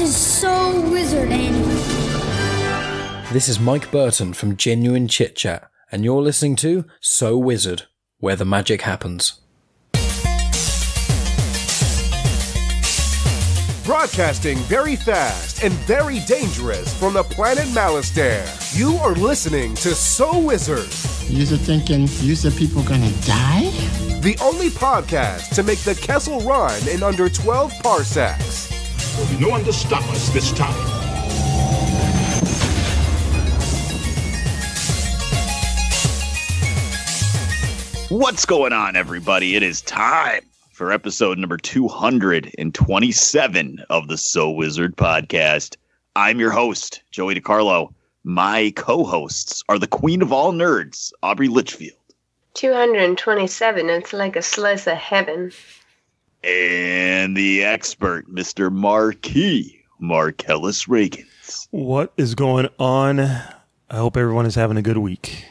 This is so wizard, Annie. This is Mike Burton from Genuine Chit Chat, and you're listening to So Wizard, where the magic happens. Broadcasting very fast and very dangerous from the planet Malastare. You are listening to So Wizard, You're thinking, you said people gonna die? the only podcast to make the Kessel run in under 12 parsecs. There'll be no one to stop us this time. What's going on, everybody? It is time for episode number 227 of the So Wizard podcast. I'm your host, Joey DiCarlo. My co hosts are the queen of all nerds, Aubrey Litchfield, 227. It's like a slice of heaven. And the expert, Mr. Marquis Marcellus Reagan. What is going on? I hope everyone is having a good week.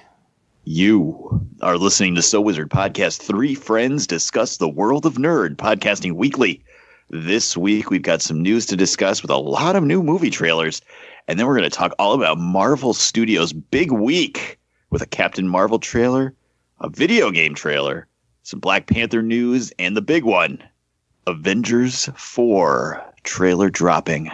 You are listening to So Wizard Podcast. Three friends discuss the world of nerd, podcasting weekly. This week, we've got some news to discuss with a lot of new movie trailers. And then we're going to talk all about Marvel Studios' big week with a Captain Marvel trailer, a video game trailer, some Black Panther news, and the big one Avengers 4 trailer dropping.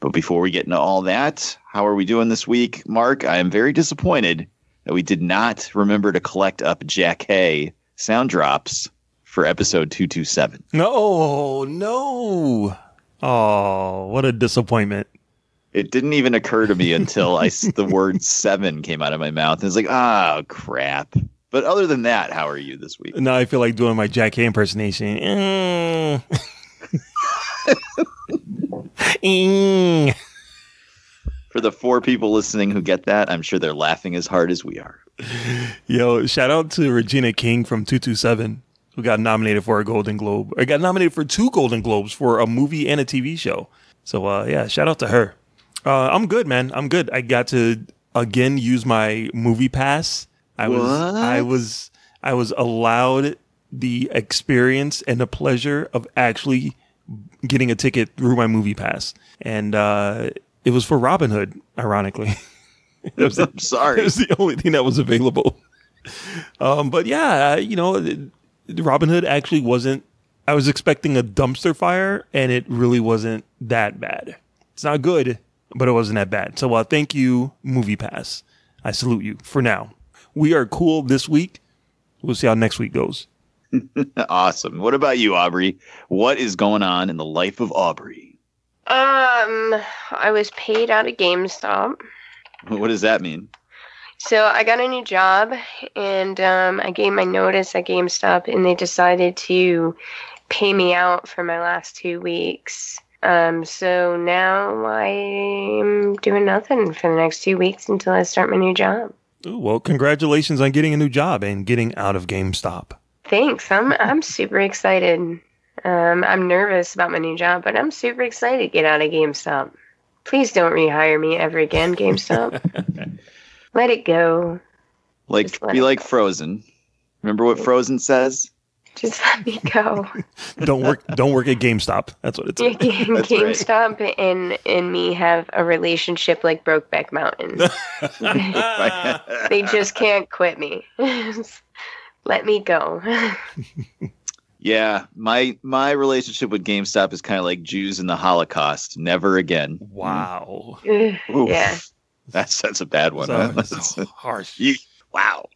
But before we get into all that, how are we doing this week? Mark, I am very disappointed that we did not remember to collect up Jackée sound drops for episode 227. No, no. Oh, what a disappointment. It didn't even occur to me until I the word seven came out of my mouth. It's like, oh, crap. But other than that, how are you this week? Now I feel like doing my Jackée impersonation. Mm. Mm. For the four people listening who get that, I'm sure they're laughing as hard as we are. Yo, shout out to Regina King from 227, who got nominated for a Golden Globe. Or got nominated for two Golden Globes for a movie and a TV show. So, uh, yeah, shout out to her. Uh, I'm good, man. I'm good. I got to again use my movie pass. I was, I was, I was allowed the experience and the pleasure of actually getting a ticket through my movie pass, and uh, it was for Robin Hood. Ironically, was I'm sorry. it was the only thing that was available. Um, but yeah, you know, Robin Hood actually wasn't. I was expecting a dumpster fire, and it really wasn't that bad. It's not good, but it wasn't that bad. So, uh, thank you, Movie Pass. I salute you for now. We are cool this week. We'll see how next week goes. awesome. What about you, Aubrey? What is going on in the life of Aubrey? Um, I was paid out of GameStop. What does that mean? So I got a new job and um, I gave my notice at GameStop and they decided to pay me out for my last two weeks. Um, so now I'm doing nothing for the next two weeks until I start my new job. Ooh, well, congratulations on getting a new job and getting out of GameStop. Thanks. I'm I'm super excited. Um, I'm nervous about my new job, but I'm super excited to get out of GameStop. Please don't rehire me ever again, GameStop. Let it go. Like, let be it like Frozen. Remember what Frozen says? Just let me go. Don't work. don't work at GameStop. That's what it's. Yeah, Ga- That's right. GameStop and and me have a relationship like Brokeback Mountain. they just can't quit me. Let me go. Yeah, my my relationship with GameStop is kind of like Jews in the Holocaust. Never again. Wow. Ugh, yeah. That's that's a bad one. So, huh? it's so harsh. Ye- wow.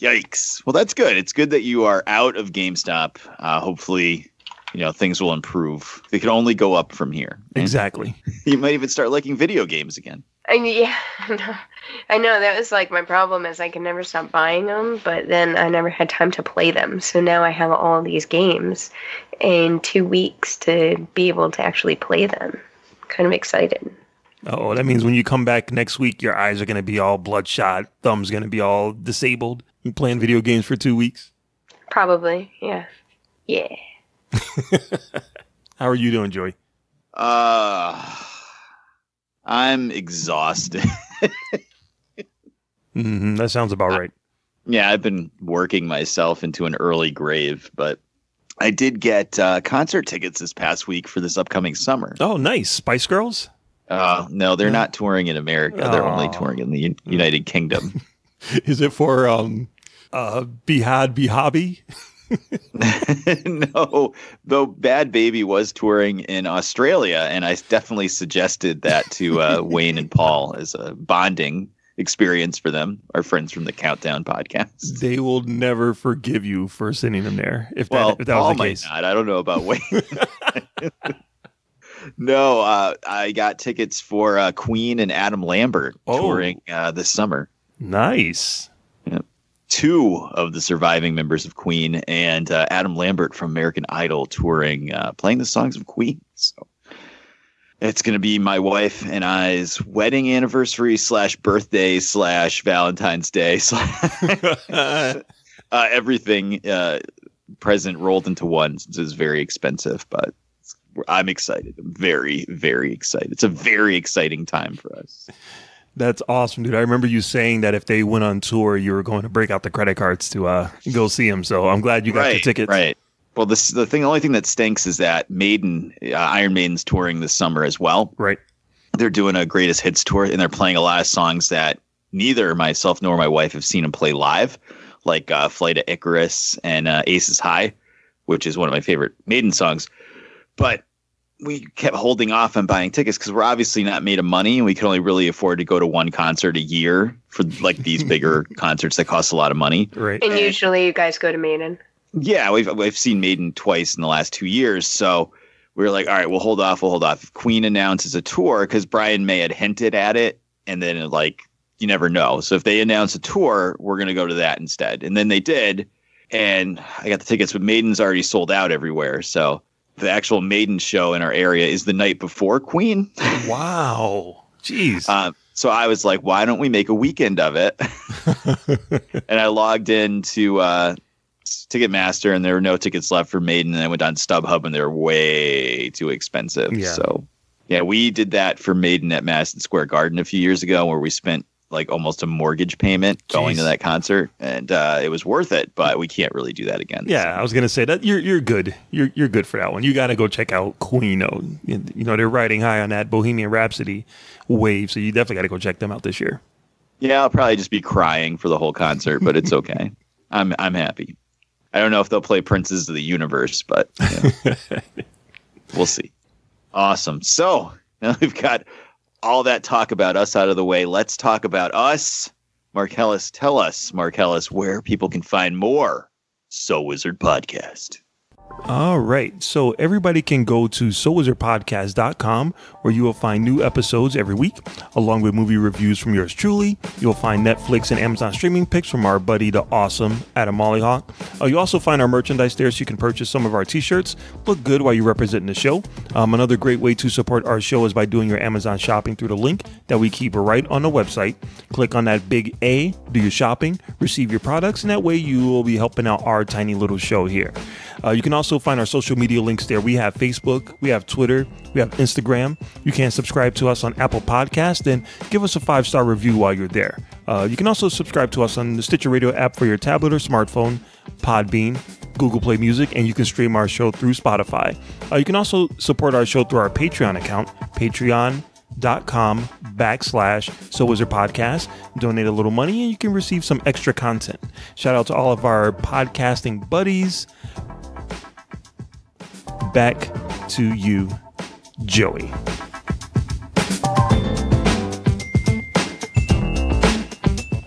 Yikes. Well, that's good. It's good that you are out of GameStop. Uh, hopefully, you know things will improve. They can only go up from here. Exactly. You might even start liking video games again. I yeah, I know. I know that was like my problem is I could never stop buying them, but then I never had time to play them. So now I have all these games in two weeks to be able to actually play them. Kind of excited. Oh, that means when you come back next week, your eyes are going to be all bloodshot, thumbs going to be all disabled. You playing video games for two weeks. Probably, yeah, yeah. How are you doing, Joey? Uh, I'm exhausted. hmm that sounds about right. yeah, I've been working myself into an early grave, but I did get uh, concert tickets this past week for this upcoming summer. Oh, nice. Spice Girls? Uh, no, they're not touring in America. They're only touring in the Un- United Kingdom. Is it for um uh Bhad Bhabie? no, though Bhad Bhabie was touring in Australia, and I definitely suggested that to uh, Wayne and Paul as a bonding experience for them, our friends from the Countdown podcast. They will never forgive you for sending them there. If that, Well, if that Paul was the might case. not. I don't know about Wayne. No, uh, I got tickets for uh, Queen and Adam Lambert Oh. touring uh, this summer. Nice. two of the surviving members of Queen and uh, Adam Lambert from American Idol touring, uh, playing the songs of Queen. So it's going to be my wife and I's wedding anniversary slash birthday slash Valentine's Day slash uh, everything uh, present rolled into one since it's very expensive, but I'm excited. I'm very, very excited. It's a very exciting time for us. That's awesome, dude. I remember you saying that if they went on tour, you were going to break out the credit cards to uh, go see them. So I'm glad you got your tickets. Right. Well, this the thing. The only thing that stinks is that Maiden, uh, Iron Maiden's touring this summer as well. Right. They're doing a greatest hits tour, and they're playing a lot of songs that neither myself nor my wife have seen them play live, like uh, "Flight of Icarus" and uh, "Aces High," which is one of my favorite Maiden songs. But we kept holding off on buying tickets because we're obviously not made of money, and we can only really afford to go to one concert a year for like these bigger concerts that cost a lot of money. Right. And usually you guys go to Maiden. Yeah, we've we've seen Maiden twice in the last two years, so we were like, all right, we'll hold off, we'll hold off. If Queen announces a tour, because Brian May had hinted at it, and then it, like you never know. So if they announce a tour, we're gonna go to that instead. And then they did, and I got the tickets, but Maiden's already sold out everywhere. So the actual Maiden show in our area is the night before Queen. Wow. Jeez. Um, so I was like, why don't we make a weekend of it? and I logged into uh, Ticketmaster, and there were no tickets left for Maiden. And I went on StubHub, and they were way too expensive. Yeah. So, yeah, we did that for Maiden at Madison Square Garden a few years ago, where we spent like almost a mortgage payment going to that concert, and uh, it was worth it. But we can't really do that again. Yeah, I was gonna say that you're you're good. You're you're good for that one. You got to go check out Queen. Oh, You know they're riding high on that Bohemian Rhapsody wave, so you definitely got to go check them out this year. Yeah, I'll probably just be crying for the whole concert, but it's okay. I'm I'm happy. I don't know if they'll play Princes of the Universe, but you know, we'll see. Awesome. So now we've got all that talk about us out of the way. Let's talk about us. Marcellus, tell us, Marcellus, where people can find more So Wizard podcast. All right. So everybody can go to SoWizardPodcast.com where you will find new episodes every week, along with movie reviews from yours truly. You'll find Netflix and Amazon streaming picks from our buddy, the awesome Adam Mollyhawk. Uh, you also find our merchandise there so you can purchase some of our t-shirts. Look good while you're representing the show. Um, another great way to support our show is by doing your Amazon shopping through the link that we keep right on the website. Click on that big A, do your shopping, receive your products, and that way you will be helping out our tiny little show here. Uh, you can also find our social media links there. We have Facebook, we have Twitter, we have Instagram. You can subscribe to us on Apple Podcast and give us a five star review while you're there. Uh, you can also subscribe to us on the Stitcher Radio app for your tablet or smartphone, Podbean, Google Play Music, and you can stream our show through Spotify. Uh, you can also support our show through our Patreon account, patreon.com backslash so wizard podcast donate a little money and you can receive some extra content shout out to all of our podcasting buddies back to you, Joey.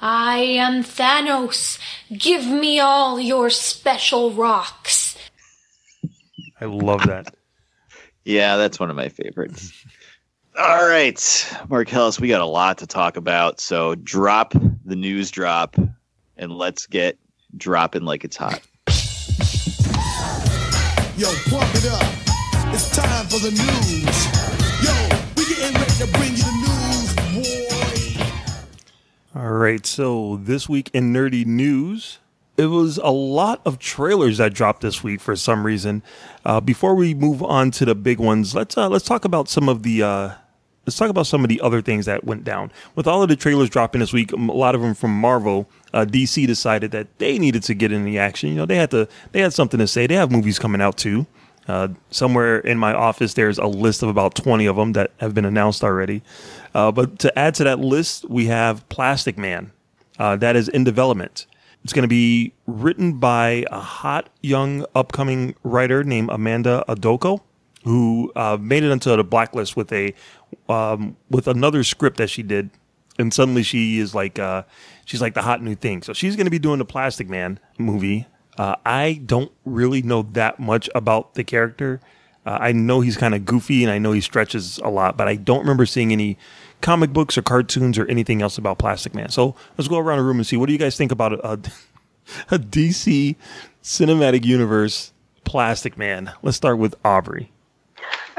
I am Thanos. Give me all your special rocks. I love that. Yeah, that's one of my favorites. All right, Marcellus, we got a lot to talk about. So drop the news drop and let's get dropping like it's hot. Yo, pump it up. It's time for the news. Yo, we getting ready to bring you the news, boy. All right, so this week in nerdy news, it was a lot of trailers that dropped this week for some reason. Uh, before we move on to the big ones, let's uh, let's talk about some of the uh, let's talk about some of the other things that went down. With all of the trailers dropping this week, a lot of them from Marvel, uh, DC decided that they needed to get in the action. You know, they had to, they had something to say. They have movies coming out too. Uh, somewhere in my office, there's a list of about 20 of them that have been announced already. Uh, but to add to that list, we have Plastic Man, uh, that is in development. It's going to be written by a hot young upcoming writer named Amanda Idoko, who uh, made it onto the blacklist with a um, with another script that she did, and suddenly she is like uh, she's like the hot new thing. So she's going to be doing the Plastic Man movie. Uh, I don't really know that much about the character. Uh, I know he's kind of goofy and I know he stretches a lot, but I don't remember seeing any comic books or cartoons or anything else about Plastic Man. So let's go around the room and see what do you guys think about a, a, a DC cinematic universe Plastic Man? Let's start with Aubrey.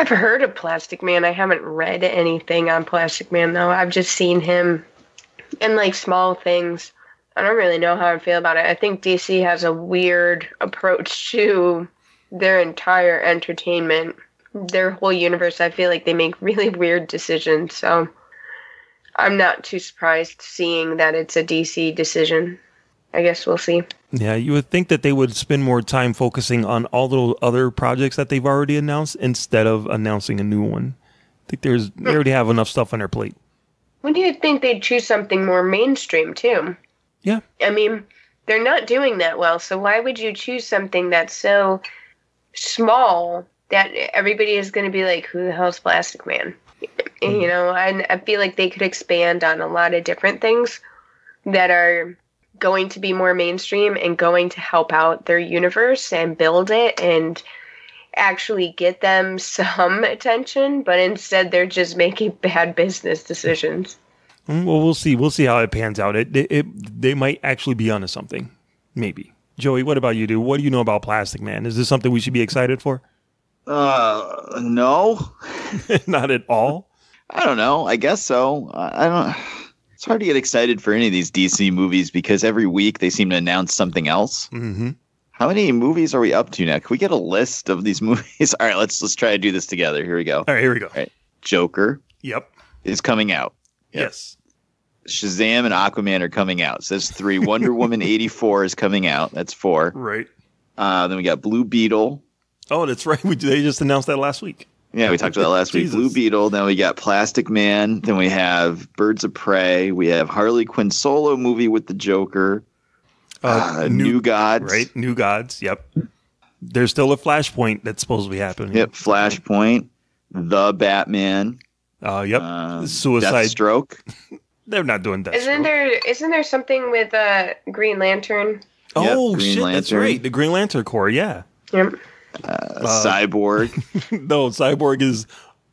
I've heard of Plastic Man. I haven't read anything on Plastic Man though. I've just seen him in like small things. I don't really know how I feel about it. I think DC has a weird approach to their entire entertainment, their whole universe. I feel like they make really weird decisions. So I'm not too surprised seeing that it's a DC decision. I guess we'll see. Yeah, you would think that they would spend more time focusing on all the other projects that they've already announced instead of announcing a new one. I think there's they hmm. already have enough stuff on their plate. When do you think they'd choose something more mainstream too? Yeah. I mean, they're not doing that well, so why would you choose something that's so small that everybody is going to be like, "Who the hell's Plastic Man?" Hmm. You know, and I feel like they could expand on a lot of different things that are going to be more mainstream and going to help out their universe and build it and actually get them some attention, but instead they're just making bad business decisions. Mm, Well, we'll see. We'll see how it pans out. It, it, it they might actually be onto something. Maybe. Joey, what about you, dude? What do you know about Plastic Man? Is this something we should be excited for? Uh, no, Not at all. I don't know. I guess so. I I don't. It's hard to get excited for any of these DC movies because every week they seem to announce something else. Mm-hmm. How many movies are we up to now? Can we get a list of these movies? All right, let's let's try to do this together. Here we go. All right, here we go. right. Joker Yep. is coming out. Yep. Yes. Shazam and Aquaman are coming out. So that's three. Wonder Woman eighty four is coming out. That's four. Right. Uh, then we got Blue Beetle. Oh, that's right. We they just announced that last week. Yeah, we talked about that last week. Jesus. Blue Beetle. Then we got Plastic Man. Then we have Birds of Prey. We have Harley Quinn solo movie with the Joker. Uh, New, Gods. Right. New Gods. Yep. There's still a Flashpoint that's supposed to be happening. Yep. Flashpoint. The Batman. Uh, yep. Uh, Suicide. Stroke. They're not doing that. Isn't there isn't there something with uh, Green Lantern? Oh Green shit! That's Lantern. right. The Green Lantern Corps. Yeah. Yep. Uh, Cyborg. no, Cyborg is.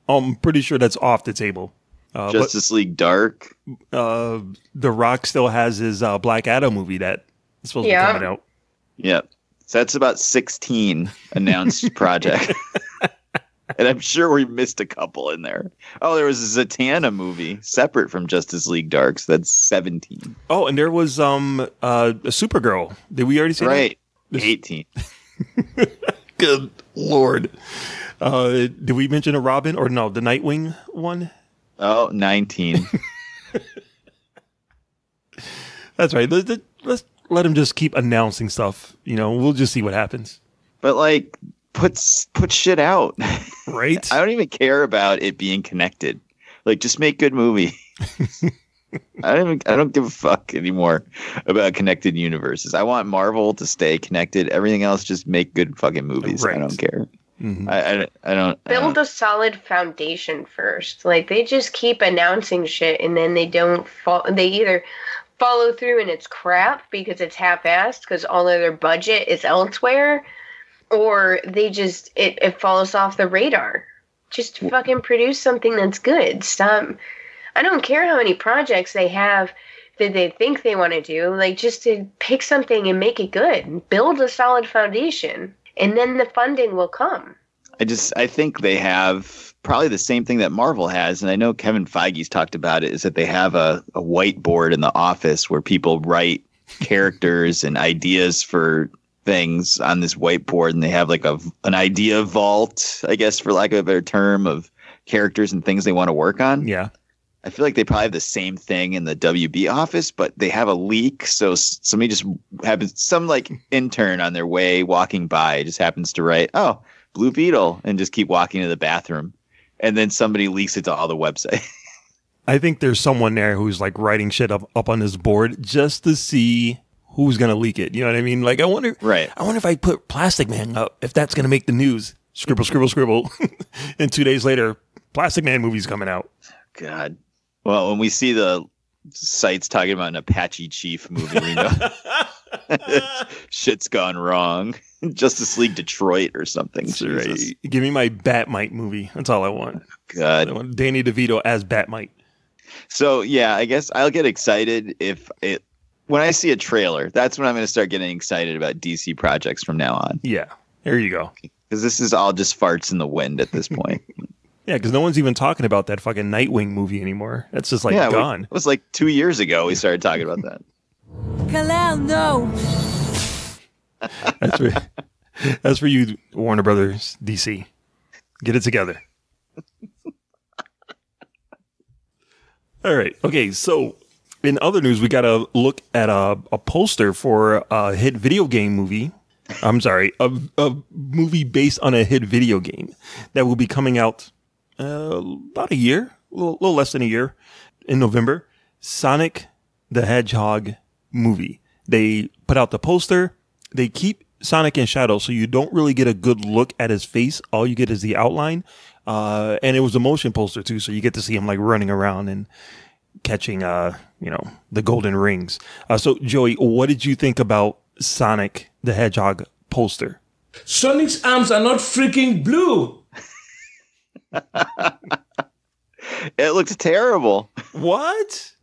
I'm pretty sure that's off the table. Uh, but Justice League Dark. uh, The Rock still has his uh, Black Adam movie that is supposed Yeah. to be coming out. Yep. So that's about 16 announced project. and I'm sure we missed a couple in there. Oh, there was a Zatanna movie separate from Justice League Dark. So that's 17. Oh, and there was um uh a Supergirl. Did we already say that? Right. 18. Good lord. Uh, did we mention a Robin or no? The Nightwing one. Oh, 19. That's right. Let, let, let's let him just keep announcing stuff. You know, we'll just see what happens. but like, put, put shit out. Right? I don't even care about it being connected. Like, just make good movie. I don't. Even, I don't give a fuck anymore about connected universes. I want Marvel to stay connected. Everything else, just make good fucking movies. Right. I don't care. Mhm. I, I, I don't. I don't Build a solid foundation first. Like they just keep announcing shit and then they don't fall. They either follow through and it's crap because it's half-assed because all of their budget is elsewhere, or they just it, it falls off the radar. Just fucking produce something that's good. Stop. I don't care how many projects they have that they think they want to do. Like just to pick something and make it good. And build a solid foundation, and then the funding will come. I just I think they have probably the same thing that Marvel has, and I know Kevin Feige's talked about it. Is that they have a, a whiteboard in the office where people write characters and ideas for things on this whiteboard, and they have like a an idea vault, I guess, for lack of a better term, of characters and things they want to work on. Yeah. I feel like they probably have the same thing in the WB office, but they have a leak. So somebody just happens, some like intern on their way walking by just happens to write, oh, Blue Beetle, and just keep walking to the bathroom. And then somebody leaks it to all the website. I think there's someone there who's like writing shit up, up on this board just to see who's gonna leak it. You know what I mean? Like I wonder Right. I wonder if I put Plastic Man up, if that's gonna make the news. Scribble, scribble, scribble. and two days later, Plastic Man movie's coming out. God. Well, when we see the sites talking about an Apache Chief movie, we know shit's gone wrong. Justice League Detroit or something. Right. Give me my Bat-Mite movie. That's all I want. God. I want Danny DeVito as Bat-Mite. So yeah, I guess I'll get excited if it when I see a trailer. That's when I'm going to start getting excited about DC projects from now on Yeah. There you go. because this is all just farts in the wind at this point. Yeah, because no one's even talking about that fucking Nightwing movie anymore. That's just like yeah, we- gone. it was like two years ago we started talking about that. Kal-El, no. That's for, that's for you, Warner Brothers, DC. Get it together. All right. Okay. So, in other news, we got to look at a, a poster for a hit video game movie. I'm sorry, a, a movie based on a hit video game that will be coming out uh, about a year, a little, little less than a year, in November. Sonic the Hedgehog movie. They put out the poster. They keep Sonic in shadow, so you don't really get a good look at his face. All you get is the outline. Uh, and it was a motion poster too, so you get to see him like running around and catching, uh, you know, the golden rings. Uh, so Joey, what did you think about Sonic the Hedgehog poster? Sonic's arms are not freaking blue. It looks terrible. What?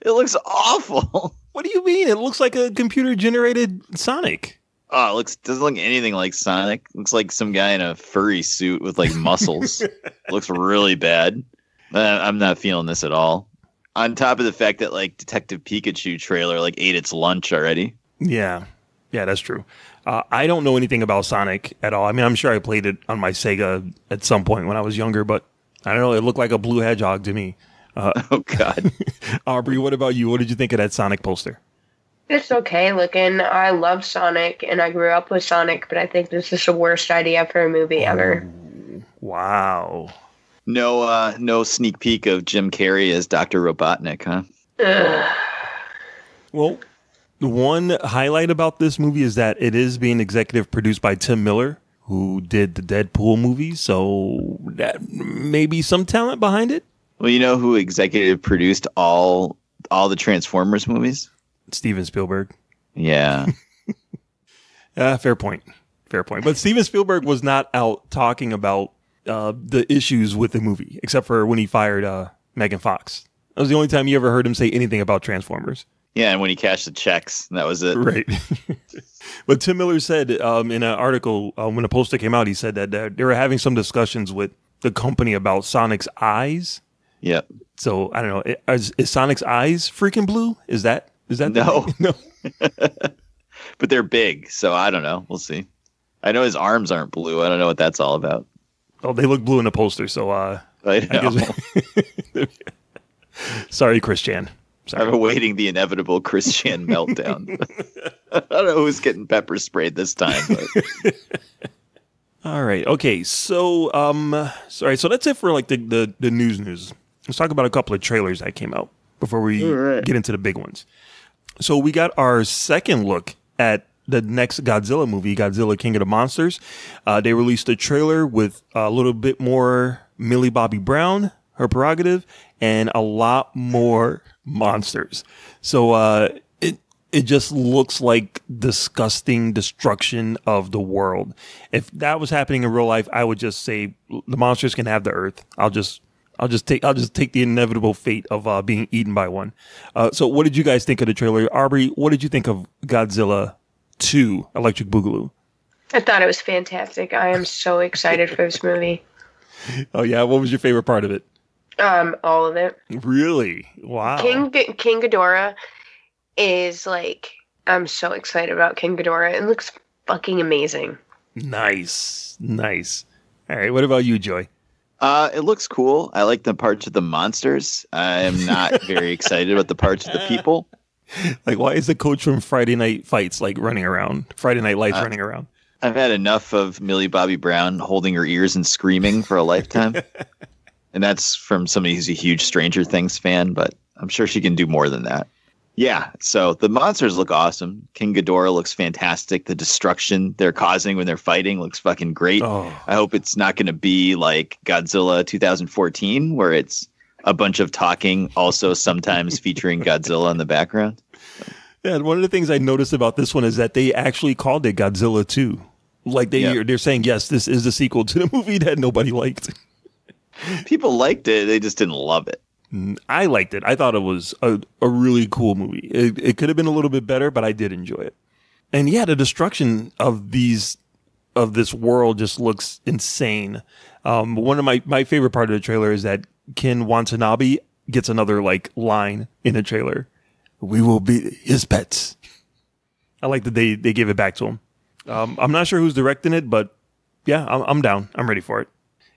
It looks awful. What do you mean? It looks like a computer generated Sonic. Oh, it looks doesn't look anything like Sonic. Looks like some guy in a furry suit with like muscles. looks really bad. Uh, I'm not feeling this at all. On top of the fact that like Detective Pikachu trailer like ate its lunch already. Yeah, yeah, that's true. Uh, I don't know anything about Sonic at all. I mean, I'm sure I played it on my Sega at some point when I was younger, but I don't know. It looked like a blue hedgehog to me. Uh, oh God, Aubrey, what about you? What did you think of that Sonic poster? It's okay looking. I love Sonic and I grew up with Sonic, but I think this is the worst idea for a movie ever. Wow. No, uh, no sneak peek of Jim Carrey as Doctor Robotnik, huh? Ugh. Well, the one highlight about this movie is that it is being executive produced by Tim Miller, who did the Deadpool movie. So that may be some talent behind it. Well, you know who executive produced all all the Transformers movies? Steven Spielberg. Yeah. Uh, fair point. Fair point. But Steven Spielberg was not out talking about uh, the issues with the movie, except for when he fired uh, Megan Fox. That was the only time you ever heard him say anything about Transformers. Yeah, and when he cashed the checks, that was it. Right. but Tim Miller said um, in an article uh, when the poster came out, he said that uh, they were having some discussions with the company about Sonic's eyes. Yeah. So I don't know. Is, is Sonic's eyes freaking blue? Is that is that No. no? But they're big, so I don't know. We'll see. I know his arms aren't blue. I don't know what that's all about. Oh, they look blue in the poster. So uh, I know. guess- sorry, Christian. Sorry. I'm awaiting the inevitable Christian meltdown. I don't know who's getting pepper sprayed this time. But All right. Okay. So, um, sorry. So that's it for like the, the, the news news. Let's talk about a couple of trailers that came out before we get into the big ones. So we got our second look at the next Godzilla movie, Godzilla King of the Monsters. Uh, they released a trailer with a little bit more Millie Bobby Brown, her prerogative, and a lot more monsters. So uh, it it just looks like disgusting destruction of the world. If that was happening in real life, I would just say the monsters can have the Earth. I'll just I'll just take I'll just take the inevitable fate of uh, being eaten by one. Uh, so, what did you guys think of the trailer, Aubrey? What did you think of Godzilla Two: Electric Boogaloo? I thought it was fantastic. I am so excited for this movie. Oh yeah, what was your favorite part of it? Um, all of it. Really? Wow. King King Ghidorah is like I'm so excited about King Ghidorah. It looks fucking amazing. Nice, nice. All right, what about you, Joy? Uh, it looks cool. I like the parts of the monsters. I am not very excited about the parts of the people. Like, why is the coach from Friday Night Fights like running around? Friday Night Lights Uh, running around. I've had enough of Millie Bobby Brown holding her ears and screaming for a lifetime. and that's from somebody who's a huge Stranger Things fan, but I'm sure she can do more than that. Yeah, so the monsters look awesome. King Ghidorah looks fantastic. The destruction they're causing when they're fighting looks fucking great. Oh, I hope it's not going to be like Godzilla 2014, where it's a bunch of talking, also sometimes featuring Godzilla in the background. yeah. and One of the things I noticed about this one is that they actually called it Godzilla 2. Like they Yeah. they're saying yes, this is the sequel to the movie that nobody liked. People liked it, they just didn't love it. Mm, I liked it. I thought it was a, a really cool movie. It, it could have been a little bit better, but I did enjoy it. And yeah, the destruction of these of this world just looks insane. Um, one of my my favorite part of the trailer is that Ken Watanabe gets another like line in the trailer. We will be his pets. I like that they they gave it back to him. Um, I'm not sure who's directing it, but yeah, I'm, I'm down. I'm ready for it.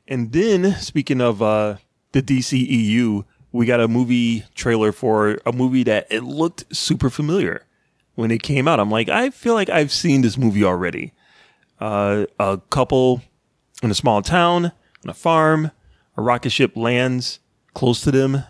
And then speaking of uh, the DCEU, we got a movie trailer for a movie that it looked super familiar when it came out. I'm like, I feel like I've seen this movie already. Uh, a couple in a small town on a farm, a rocket ship lands close to them.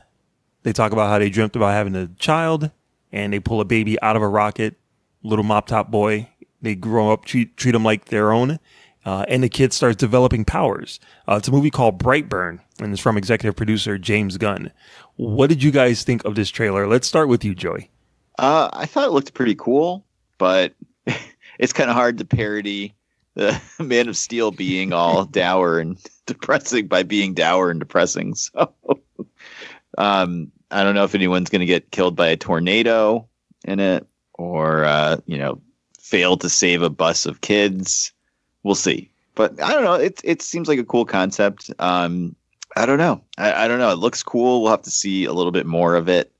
They talk about how they dreamt about having a child, and they pull a baby out of a rocket. Little mop top boy. They grow up, treat treat them like their own, uh, and the kid starts developing powers. Uh, it's a movie called Brightburn, and it's from executive producer James Gunn. What did you guys think of this trailer? Let's start with you, Joey. Uh, I thought it looked pretty cool, but it's kind of hard to parody the Man of Steel being all dour and depressing by being dour and depressing. So, um, I don't know if anyone's going to get killed by a tornado in it, or uh, you know, fail to save a bus of kids. We'll see. But I don't know. It it seems like a cool concept. Um, I don't know. I, I don't know. It looks cool. We'll have to see a little bit more of it.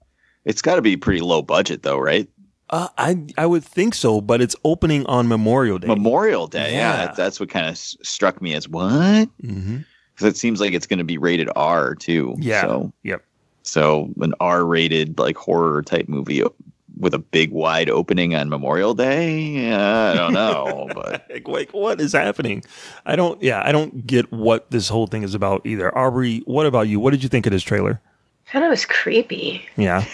It's got to be pretty low budget though, right? Uh, I I would think so, but it's opening on Memorial Day. Memorial Day. Yeah, Yeah. that- that's what kind of s- struck me as what? hmm Because it seems like it's going to be rated R too. Yeah. So, Yep. so an R-rated like horror type movie with a big wide opening on Memorial Day. Yeah, I don't know, but Like, like, what is happening? I don't. Yeah, I don't get what this whole thing is about either. Aubrey, what about you? What did you think of this trailer? I thought it was creepy. Yeah.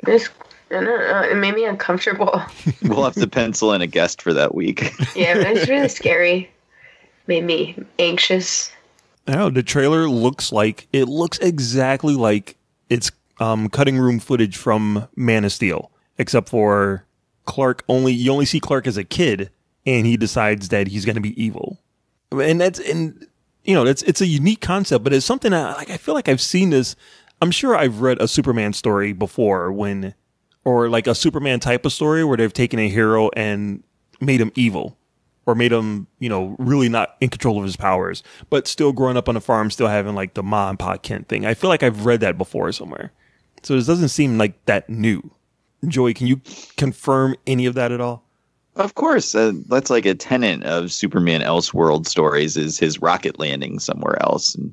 It was, I don't know, it made me uncomfortable. we'll have to pencil in a guest for that week. yeah, it was really scary. Made me anxious. I know. The trailer looks like it looks exactly like it's um, cutting room footage from Man of Steel, except for Clark. Only you only see Clark as a kid, and he decides that he's going to be evil, and that's and you know that's it's a unique concept, but it's something that like I feel like I've seen this. I'm sure I've read a Superman story before when, or like a Superman type of story where they've taken a hero and made him evil or made him, you know, really not in control of his powers, but still growing up on a farm, still having like the Ma and Pa Kent thing. I feel like I've read that before somewhere. So this doesn't seem like that new. Joey, can you confirm any of that at all? Of course, uh, that's like a tenet of Superman Elseworld stories is his rocket landing somewhere else, and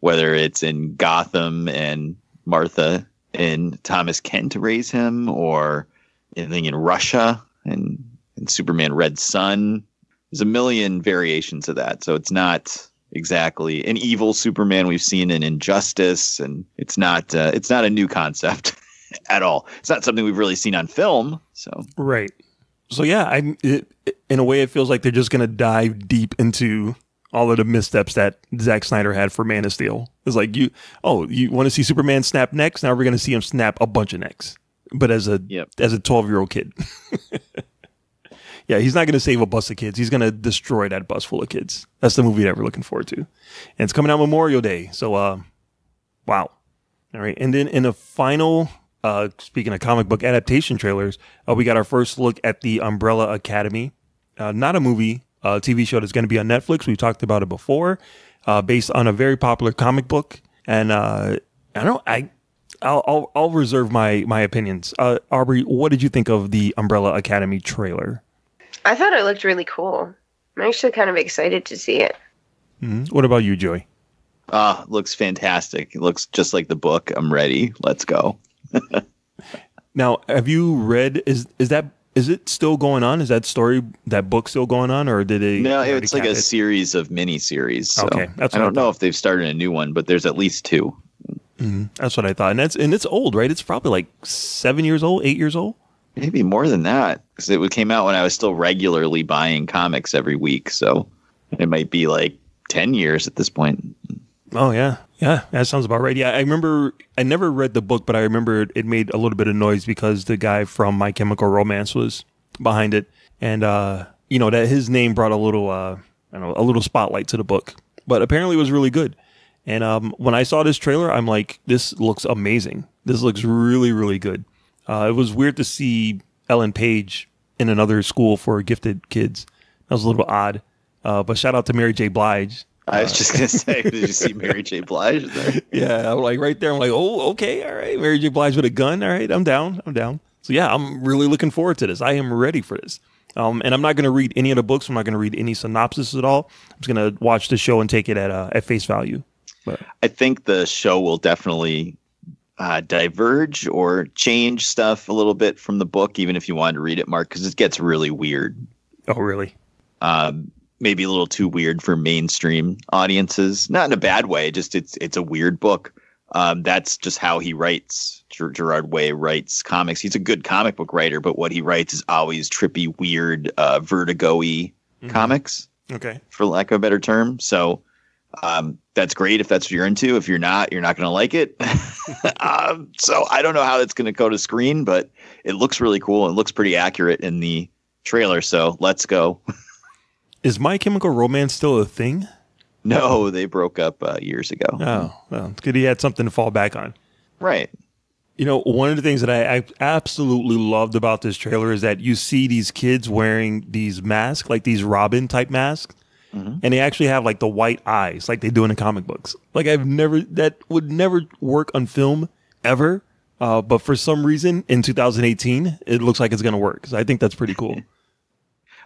whether it's in Gotham and Martha and Thomas Kent to raise him, or anything in Russia and, and Superman Red Sun. There's a million variations of that, so it's not exactly an evil Superman we've seen in Injustice, and it's not uh, it's not a new concept at all. It's not something we've really seen on film, so Right. So yeah, I it, in a way it feels like they're just gonna dive deep into all of the missteps that Zack Snyder had for Man of Steel. It's like you, oh, you want to see Superman snap necks? Now we're gonna see him snap a bunch of necks, but as a Yep. as a twelve year old kid. yeah, he's not gonna save a bus of kids. He's gonna destroy that bus full of kids. That's the movie that we're looking forward to, and it's coming out Memorial Day. So, uh, wow. All right, and then in the final, uh, speaking of comic book adaptation trailers, uh, we got our first look at the Umbrella Academy. Uh, not a movie, a TV show that's going to be on Netflix. We've talked about it before, uh, based on a very popular comic book. And uh, I don't, I, I'll, I'll, I'll reserve my my opinions. Uh, Aubrey, what did you think of the Umbrella Academy trailer? I thought it looked really cool. I'm actually kind of excited to see it. Mhm. What about you, Joey? Ah, looks fantastic. It looks just like the book. I'm ready. Let's go. Now, have you read? Is is that is it still going on? Is that story that book still going on, or did they? No, it's like a it? series of mini series. So Okay, that's I don't know if they've started a new one, but there's at least two. Mhm. That's what I thought, and that's and it's old, right? It's probably like seven years old, eight years old. Maybe more than that because it came out when I was still regularly buying comics every week. So it might be like ten years at this point. Oh yeah, yeah, that sounds about right. Yeah, I remember. I never read the book, but I remember it made a little bit of noise because the guy from My Chemical Romance was behind it, and uh, you know that his name brought a little, uh, I don't know, a little spotlight to the book. But apparently, it was really good. And um, when I saw this trailer, I'm like, this looks amazing. This looks really, really good. Uh, it was weird to see Ellen Page in another school for gifted kids. That was a little odd. Uh, but shout out to Mary J. Blige. I was just gonna say, did you see Mary J. Blige there? Yeah, I'm like right there. I'm like, oh, okay, all right. Mary J. Blige with a gun. All right, I'm down. I'm down. So yeah, I'm really looking forward to this. I am ready for this. Um, and I'm not going to read any of the books. I'm not going to read any synopsis at all. I'm just going to watch the show and take it at uh, at face value. But I think the show will definitely uh, diverge or change stuff a little bit from the book, even if you wanted to read it, Mark, because it gets really weird. oh, really? Um, maybe a little too weird for mainstream audiences. Not in a bad way, just it's it's a weird book. Um, that's just how he writes. Ger- Gerard Way writes comics. He's a good comic book writer, but what he writes is always trippy, weird, uh, vertigo-y comics Okay. for lack of a better term. So um, that's great if that's what you're into. If you're not, you're not going to like it. um, so I don't know how that's going to go to screen, but it looks really cool. It looks pretty accurate in the trailer. So let's go. Is My Chemical Romance still a thing? no, they broke up uh, years ago. Oh, well, it's good he had something to fall back on. Right. You know, one of the things that I, I absolutely loved about this trailer is that you see these kids wearing these masks, like these Robin type masks, and they actually have like the white eyes, like they do in the comic books. Like I've never, that would never work on film ever. Uh, but for some reason in 2018, it looks like it's going to work. So I think that's pretty cool.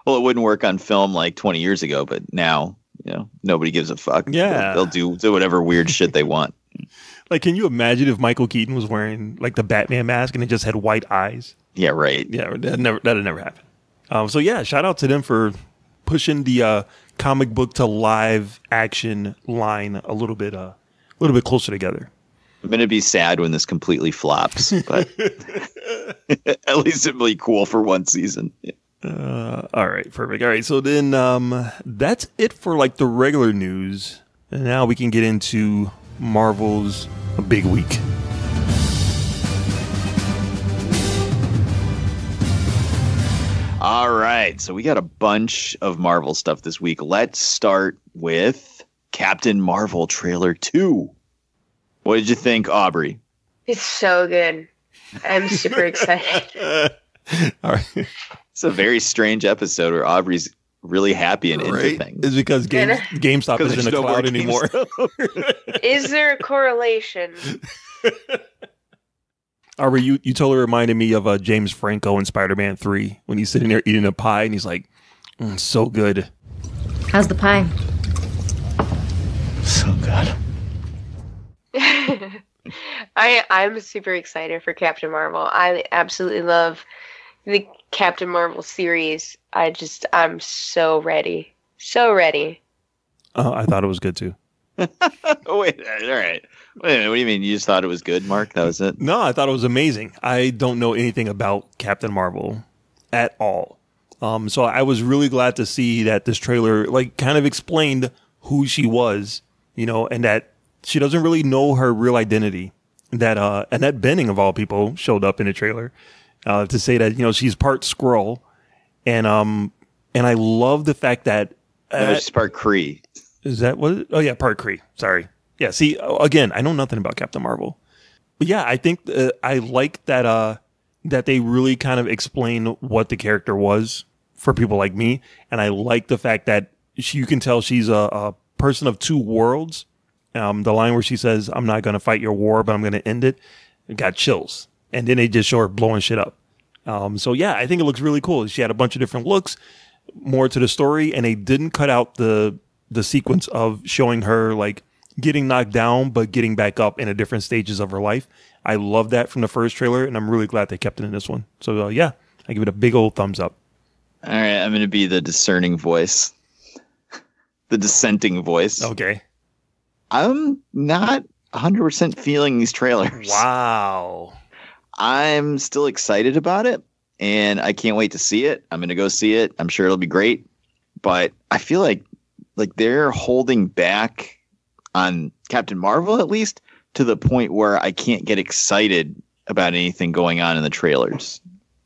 Well, it wouldn't work on film like 20 years ago, but now, you know, nobody gives a fuck. Yeah. They'll, they'll do, do whatever weird shit they want. like, can you imagine if Michael Keaton was wearing like the Batman mask and it just had white eyes? Yeah, right. Yeah, that never that'd never happen. Um, so yeah, shout out to them for pushing the uh, comic book to live action line a little bit, uh, a little bit closer together. I'm going to be sad when this completely flops, but at least it'll be cool for one season. Uh, all right, perfect. All right, so then um, that's it for like the regular news, and now we can get into Marvel's big week. All right. So we got a bunch of Marvel stuff this week. Let's start with Captain Marvel trailer 2. What did you think, Aubrey? It's so good. I'm super excited. All right, It's a very strange episode where Aubrey's really happy and into things. Is because Game, And- GameStop Because isn't a there's no more cloud anymore. Is there a correlation? Aubrey, you, you totally reminded me of uh, James Franco in Spider Man 3 when he's sitting there eating a pie and he's like, "Mm, so good. How's the pie? So good. I I'm super excited for Captain Marvel. I absolutely love the Captain Marvel series. I just I'm so ready. So ready. Uh, I thought it was good too. oh, wait. All right. Wait minute. What do you mean? You just thought it was good, Mark? That was it? No, I thought it was amazing. I don't know anything about Captain Marvel at all. Um, so I was really glad to see that this trailer like kind of explained who she was, you know, and that she doesn't really know her real identity. That uh Annette Bening of all people showed up in the trailer uh, to say that you know she's part Skrull, and um and I love the fact that No, it's part Kree. is that what? Oh yeah, part Kree. Sorry. Yeah. See, uh, again, I know nothing about Captain Marvel, but yeah, I think uh, I like that. Uh, that they really kind of explain what the character was for people like me, and I like the fact that she, you can tell she's a, a person of two worlds. Um, the line where she says, "I'm not going to fight your war, but I'm going to end it," it got chills, and then they just show her blowing shit up. Um, so yeah, I think it looks really cool. She had a bunch of different looks, more to the story, and they didn't cut out the the sequence of showing her like getting knocked down, but getting back up in a different stages of her life. I love that from the first trailer, and I'm really glad they kept it in this one. So uh, yeah, I give it a big old thumbs up. All right, I'm going to be the discerning voice, the dissenting voice. Okay. I'm not 100% feeling these trailers. Wow. I'm still excited about it and I can't wait to see it. I'm going to go see it. I'm sure it'll be great. But I feel like like they're holding back on Captain Marvel at least to the point where I can't get excited about anything going on in the trailers.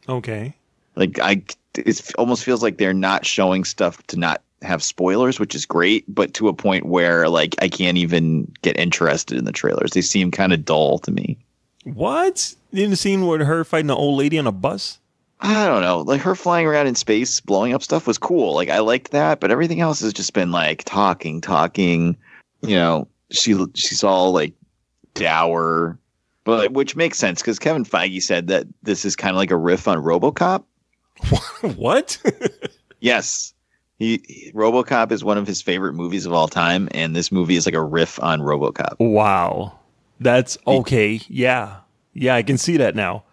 Okay. Like I it almost feels like they're not showing stuff to not have spoilers, which is great, but to a point where like I can't even get interested in the trailers. They seem kind of dull to me. What? In the scene with her fighting the old lady on a bus? I don't know. Like her flying around in space, blowing up stuff was cool. Like I liked that, but everything else has just been like talking, talking. You know, she she's all like dour, but which makes sense because Kevin Feige said that this is kind of like a riff on RoboCop. what? yes, he, he RoboCop is one of his favorite movies of all time, and this movie is like a riff on RoboCop. Wow, that's okay. Yeah, yeah, I can see that now.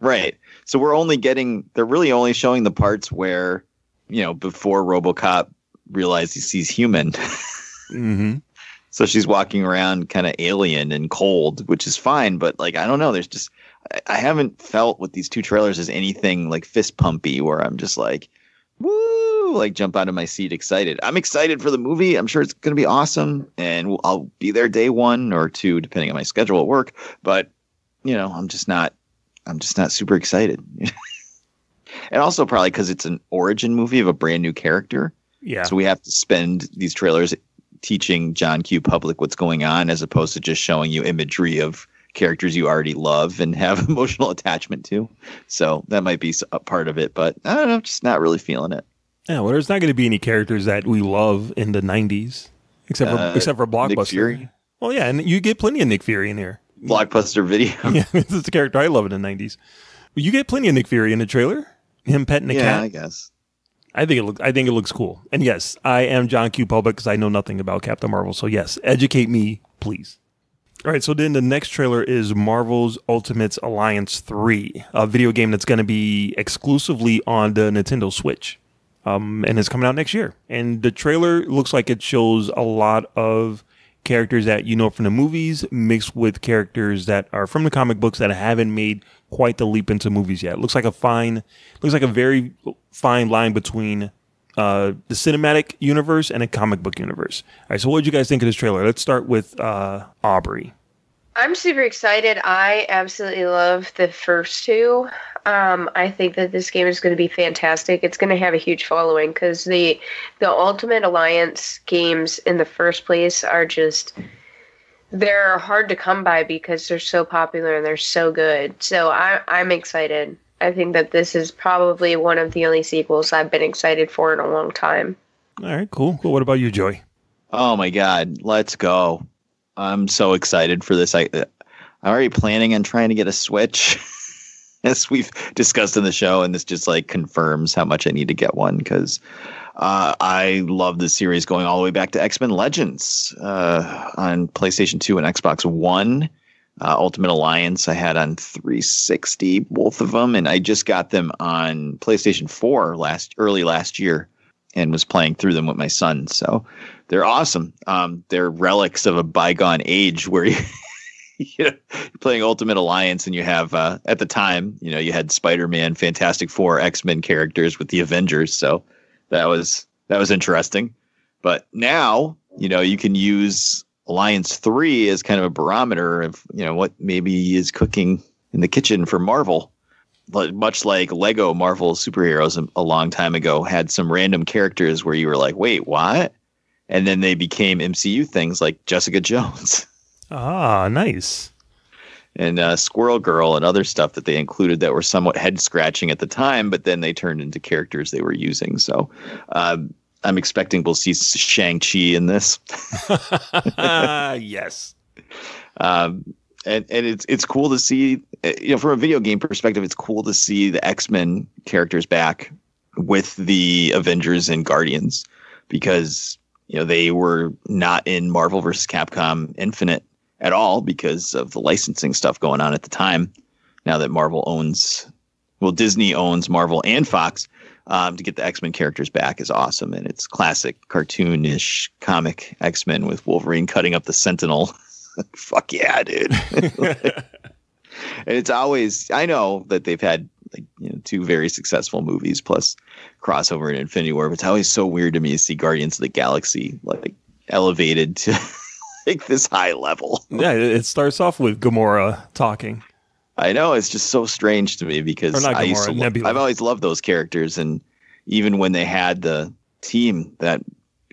Right. So we're only getting they're really only showing the parts where, you know, before RoboCop realizes he's human. mm-hmm. So she's walking around kind of alien and cold, which is fine, but like I don't know, there's just I, I haven't felt with these two trailers as anything like fist pumpy where I'm just like woo, like jump out of my seat excited. I'm excited for the movie. I'm sure it's going to be awesome and I'll be there day 1 or 2 depending on my schedule at work, but you know, I'm just not I'm just not super excited. and also probably because it's an origin movie of a brand new character. Yeah. So we have to spend these trailers teaching John Q. Public what's going on as opposed to just showing you imagery of characters you already love and have emotional attachment to. So that might be a part of it, but I don't know, just not really feeling it. Yeah, well, there's not going to be any characters that we love in the '90s, except for uh, except for Blockbuster. Well, yeah, and you get plenty of Nick Fury in here. Blockbuster Video. yeah, this is a character I love in the '90s. You get plenty of Nick Fury in the trailer. Him petting a yeah, cat. Yeah, I guess. I think it looks. I think it looks cool. And yes, I am John Q. Public because I know nothing about Captain Marvel. So yes, educate me, please. All right. So then the next trailer is Marvel's Ultimates Alliance Three, a video game that's going to be exclusively on the Nintendo Switch, um, and it's coming out next year. And the trailer looks like it shows a lot of characters that you know from the movies mixed with characters that are from the comic books that haven't made quite the leap into movies yet. It looks like a fine, looks like a very fine line between uh, the cinematic universe and a comic book universe. All right, so what did you guys think of this trailer? Let's start with uh, Aubrey. I'm super excited. I absolutely love the first two. Um, I think that this game is going to be fantastic. It's going to have a huge following because the the Ultimate Alliance games in the first place are just they're hard to come by because they're so popular and they're so good. So I, I'm excited. I think that this is probably one of the only sequels I've been excited for in a long time. All right, cool. Cool. What about you, Joey? Oh my God, let's go! I'm so excited for this. I I'm already planning on trying to get a Switch. as we've discussed in the show, and this just like confirms how much I need to get one because uh, I love this series going all the way back to X Men Legends uh, on PlayStation 2 and Xbox One. Uh, Ultimate Alliance I had on 360, both of them, and I just got them on PlayStation 4 last early last year, and was playing through them with my son. So they're awesome. Um, they're relics of a bygone age where you, you know, you're playing Ultimate Alliance, and you have uh, at the time, you know, you had Spider Man, Fantastic Four, X Men characters with the Avengers. So that was that was interesting. But now, you know, you can use Alliance Three as kind of a barometer of you know what maybe is cooking in the kitchen for Marvel. Much like Lego Marvel superheroes a long time ago had some random characters where you were like, wait, what? And then they became MCU things like Jessica Jones. Ah, nice. And uh, Squirrel Girl and other stuff that they included that were somewhat head scratching at the time, but then they turned into characters they were using. So uh, I'm expecting we'll see Shang-Chi in this. yes. Um, and, and it's it's cool to see you know from a video game perspective it's cool to see the X-Men characters back with the Avengers and Guardians because you know, they were not in Marvel vs. Capcom Infinite at all because of the licensing stuff going on at the time. Now that Marvel owns, well, Disney owns Marvel and Fox, um, to get the X Men characters back is awesome. And it's classic cartoonish comic X Men with Wolverine cutting up the Sentinel. Fuck yeah, dude. and it's always, I know that they've had like, you know, two very successful movies plus crossover in Infinity War, but it's always so weird to me to see Guardians of the Galaxy like elevated to like this high level. Yeah, it starts off with Gamora talking. I know it's just so strange to me because I used to lo-. I've always loved those characters, and even when they had the team that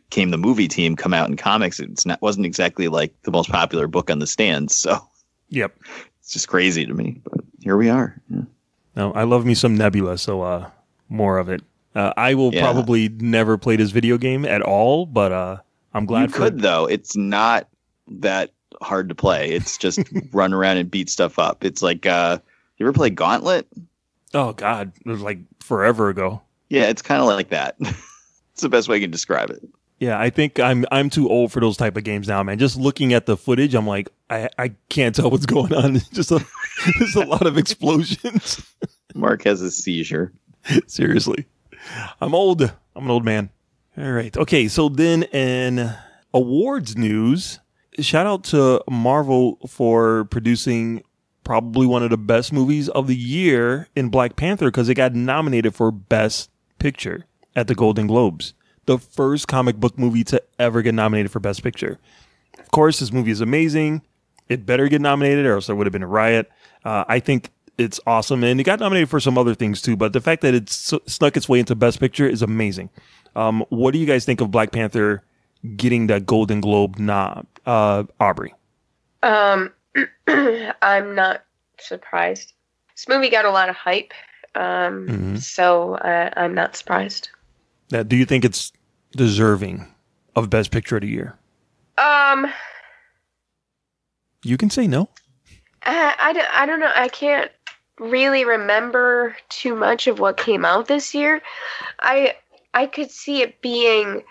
came the movie team come out in comics, it's not wasn't exactly like the most popular book on the stands. So Yep. it's just crazy to me. But here we are. Yeah. No, I love me some Nebula, so uh, more of it. Uh, I will Yeah. probably never play this video game at all, but uh, I'm glad you for could though. It's not that hard to play. It's just run around and beat stuff up. It's like uh, you ever play Gauntlet? Oh God, it was like forever ago. Yeah, it's kind of like that. it's the best way I can describe it. Yeah, I think I'm I'm too old for those type of games now, man. Just looking at the footage, I'm like, I, I can't tell what's going on. It's just a, there's a lot of explosions. Mark has a seizure. Seriously, I'm old. I'm an old man. All right. Okay. So then, in awards news, shout out to Marvel for producing probably one of the best movies of the year in Black Panther because it got nominated for Best Picture at the Golden Globes. The first comic book movie to ever get nominated for Best Picture. Of course, this movie is amazing. It better get nominated, or else there would have been a riot. Uh, I think it's awesome, and it got nominated for some other things too. But the fact that it's s- snuck its way into Best Picture is amazing. Um, what do you guys think of Black Panther getting that Golden Globe knob, uh, Aubrey? Um, I'm not surprised. This movie got a lot of hype, um, Mhm. so uh, I'm not surprised. Now, do you think it's deserving of Best Picture of the year? Um, You can say no. I, I, don't, I don't know. I can't really remember too much of what came out this year. I I could see it being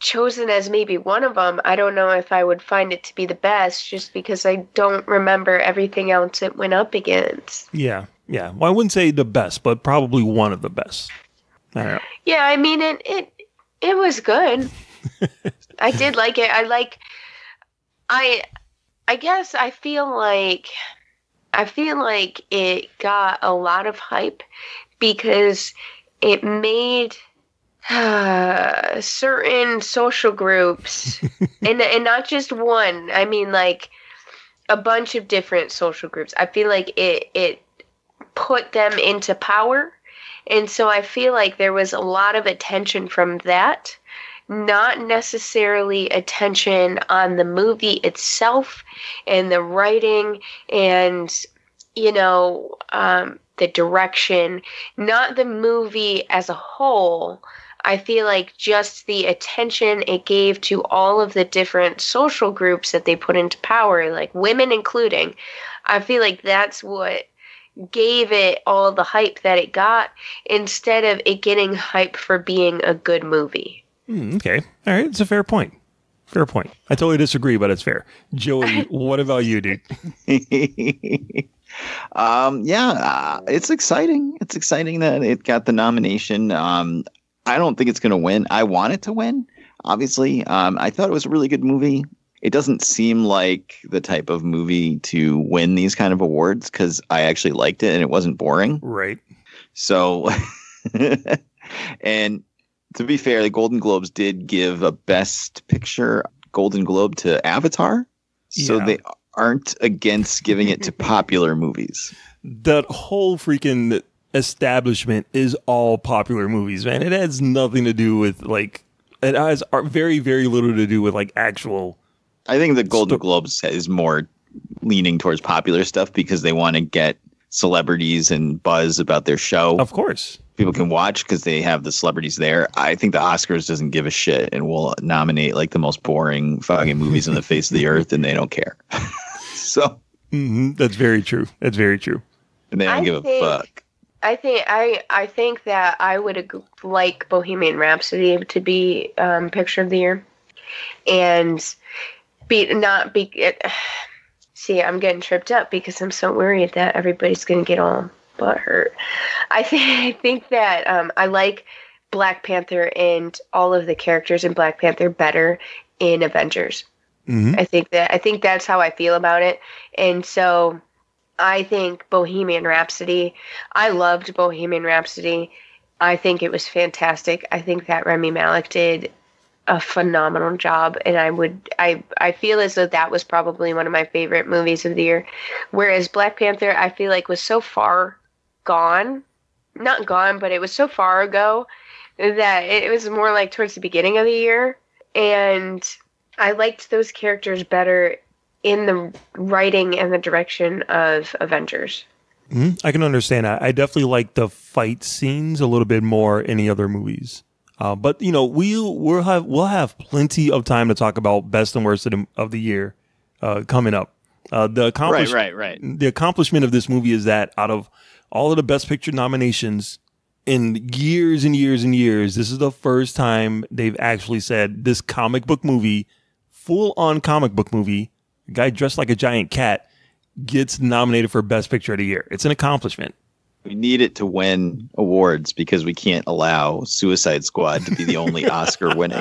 chosen as maybe one of them. I don't know if I would find it to be the best just because I don't remember everything else it went up against. Yeah, yeah. Well, I wouldn't say the best, but probably one of the best. I. Yeah, I mean it it it was good. I did like it. I like I I guess I feel like I feel like it got a lot of hype because it made uh, certain social groups and and not just one. I mean like a bunch of different social groups. I feel like it it put them into power. And so I feel like there was a lot of attention from that, not necessarily attention on the movie itself and the writing and, you know, um, the direction, not the movie as a whole. I feel like just the attention it gave to all of the different social groups that they put into power, like women including, I feel like that's what gave it all the hype that it got instead of it getting hype for being a good movie. Hmm, okay. All right. It's a fair point. Fair point. I totally disagree, but it's fair. Joey, what about you, dude? um, yeah, uh, it's exciting. It's exciting that it got the nomination. Um, I don't think it's going to win. I want it to win, obviously. Um, I thought it was a really good movie. It doesn't seem like the type of movie to win these kind of awards because I actually liked it and it wasn't boring. Right. So, and to be fair, the Golden Globes did give a Best Picture Golden Globe to Avatar. So Yeah. they aren't against giving it to popular movies. That whole freaking establishment is all popular movies, man. It has nothing to do with like it has very very little to do with like actual I think the Golden Globes is more leaning towards popular stuff because they want to get celebrities and buzz about their show. Of course. People can watch because they have the celebrities there. I think the Oscars doesn't give a shit and will nominate like the most boring fucking movies on the face of the earth and they don't care. so, hmm That's very true. That's very true. and they don't I give a fuck. I think I I think that I would ag- like Bohemian Rhapsody to be um, picture of the year. and be not be. It, see, I'm getting tripped up because I'm so worried that everybody's going to get all butt hurt. I think I think that um, I like Black Panther and all of the characters in Black Panther better in Avengers. Mm-hmm. I think that I think that's how I feel about it. And so I think Bohemian Rhapsody, I loved Bohemian Rhapsody. I think it was fantastic. I think that Rami Malek did a phenomenal job and I would I I feel as though that was probably one of my favorite movies of the year. Whereas Black Panther I feel like was so far gone. Not gone, but it was so far ago that it was more like towards the beginning of the year and I liked those characters better in the writing and the direction of Avengers. Mhm. I can understand that. I definitely like the fight scenes a little bit more in the other movies. Uh, but you know, we'll we'll have we'll have plenty of time to talk about best and worst of the, of the year uh, coming up. Uh, the accomplish- Right, right, right. The accomplishment of this movie is that out of all of the best picture nominations in years and years and years, this is the first time they've actually said this comic book movie, full on comic book movie, a guy dressed like a giant cat gets nominated for best picture of the year. It's an accomplishment. We need it to win awards because we can't allow Suicide Squad to be the only Oscar winning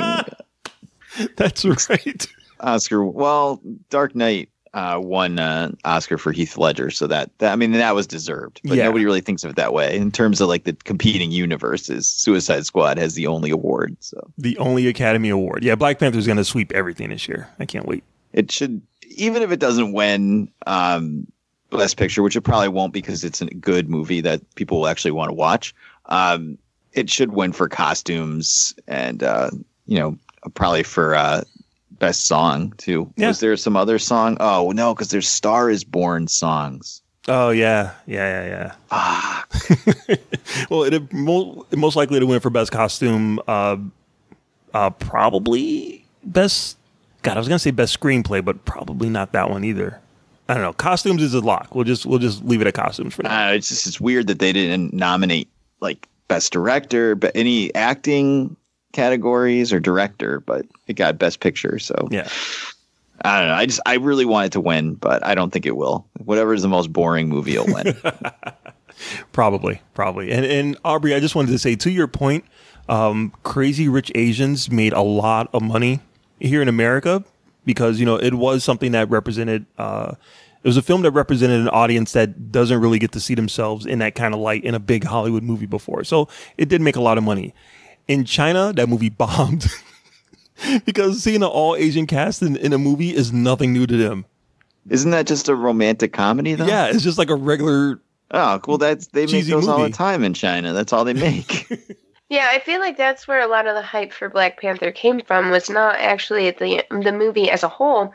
That's right. Oscar. Well, Dark Knight uh, won uh, Oscar for Heath Ledger, so that, that I mean that was deserved. But Yeah. nobody really thinks of it that way in terms of like the competing universes. Suicide Squad has the only award, so The only Academy Award. Yeah, Black Panther's going to sweep everything this year. I can't wait. it should even if it doesn't win um, Best Picture, which it probably won't because it's a good movie that people will actually want to watch. Um, it should win for costumes and uh, you know probably for uh, best song too. Yeah. Was there some other song? Oh no, because there's Star Is Born songs. Oh yeah, yeah, yeah, yeah. Ah, well, it, mo- most likely to win for best costume. Uh, uh, probably best. God, I was gonna say best screenplay, but probably not that one either. I don't know. Costumes is a lock. We'll just we'll just leave it at costumes for now. uh, it's just it's weird that they didn't nominate like best director, but any acting categories or director, but it got best picture. So Yeah. I don't know. I just I really want it to win, but I don't think it will. Whatever is the most boring movie will win. Probably, probably. And and Aubrey, I just wanted to say to your point, um, Crazy Rich Asians made a lot of money here in America because you know it was something that represented. Uh, it was a film that represented an audience that doesn't really get to see themselves in that kind of light in a big Hollywood movie before. So it did make a lot of money. In China, that movie bombed because seeing an all Asian cast in, in a movie is nothing new to them. Isn't that just a romantic comedy though? Yeah, it's just like a regular Oh, well that's they make those all the time in China. That's all they make. Yeah, I feel like that's where a lot of the hype for Black Panther came from was not actually the the movie as a whole,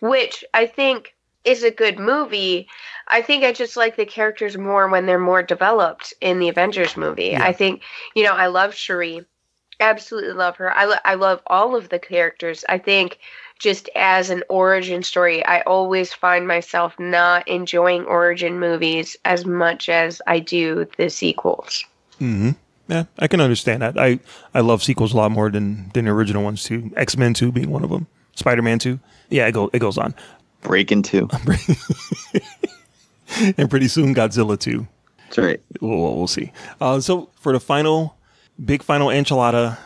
which I think is a good movie. I think I just like the characters more when they're more developed in the Avengers movie. I think, you know, I love Shuri. Absolutely love her. I, lo- I love all of the characters. I think just as an origin story, I always find myself not enjoying origin movies as much as I do the sequels. hmm Yeah, I can understand that. I, I love sequels a lot more than than the original ones too. X Men Two being one of them. Spider Man Two. Yeah, it goes it goes on. Breaking two. and pretty soon Godzilla Two. That's right. We'll, we'll we'll see. Uh, so for the final big final enchilada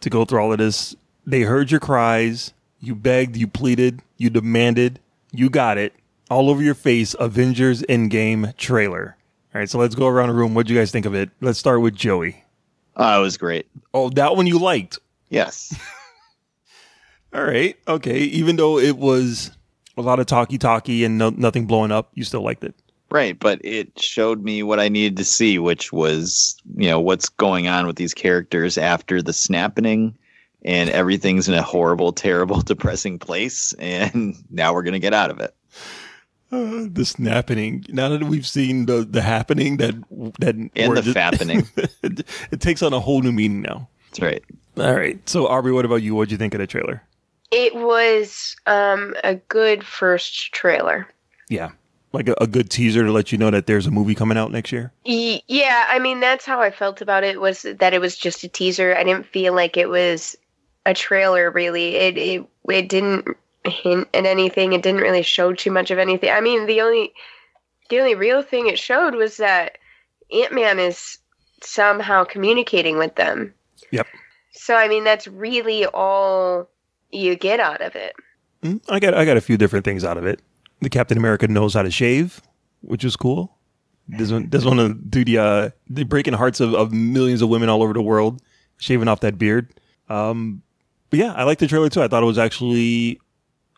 to go through all of this, they heard your cries. You begged, you pleaded, you demanded, you got it all over your face. Avengers Endgame trailer. All right, so let's go around the room. What do you guys think of it? Let's start with Joey. Oh, it was great. Oh, that one you liked. Yes. All right. Okay. Even though it was a lot of talky talky and no, nothing blowing up, you still liked it. Right, but it showed me what I needed to see, which was, you know, what's going on with these characters after the snapping and everything's in a horrible, terrible, depressing place and now we're going to get out of it. Uh, the snapping. Now that we've seen the the happening that that And word the fappening. it, it takes on a whole new meaning now. That's right. All right. So Aubrey, what about you? What'd you think of the trailer? It was um, a good first trailer. Yeah. Like a, a good teaser to let you know that there's a movie coming out next year. Y- Yeah, I mean that's how I felt about it was that it was just a teaser. I didn't feel like it was a trailer really. It it it didn't hint at anything. It didn't really show too much of anything. I mean, the only the only real thing it showed was that Ant Man is somehow communicating with them. Yep. So I mean, that's really all you get out of it. Mm, I got I got a few different things out of it. The Captain America knows how to shave, which is cool. Doesn't doesn't want to do the uh, the breaking hearts of, of millions of women all over the world, shaving off that beard. Um, but yeah, I liked the trailer too. I thought it was actually.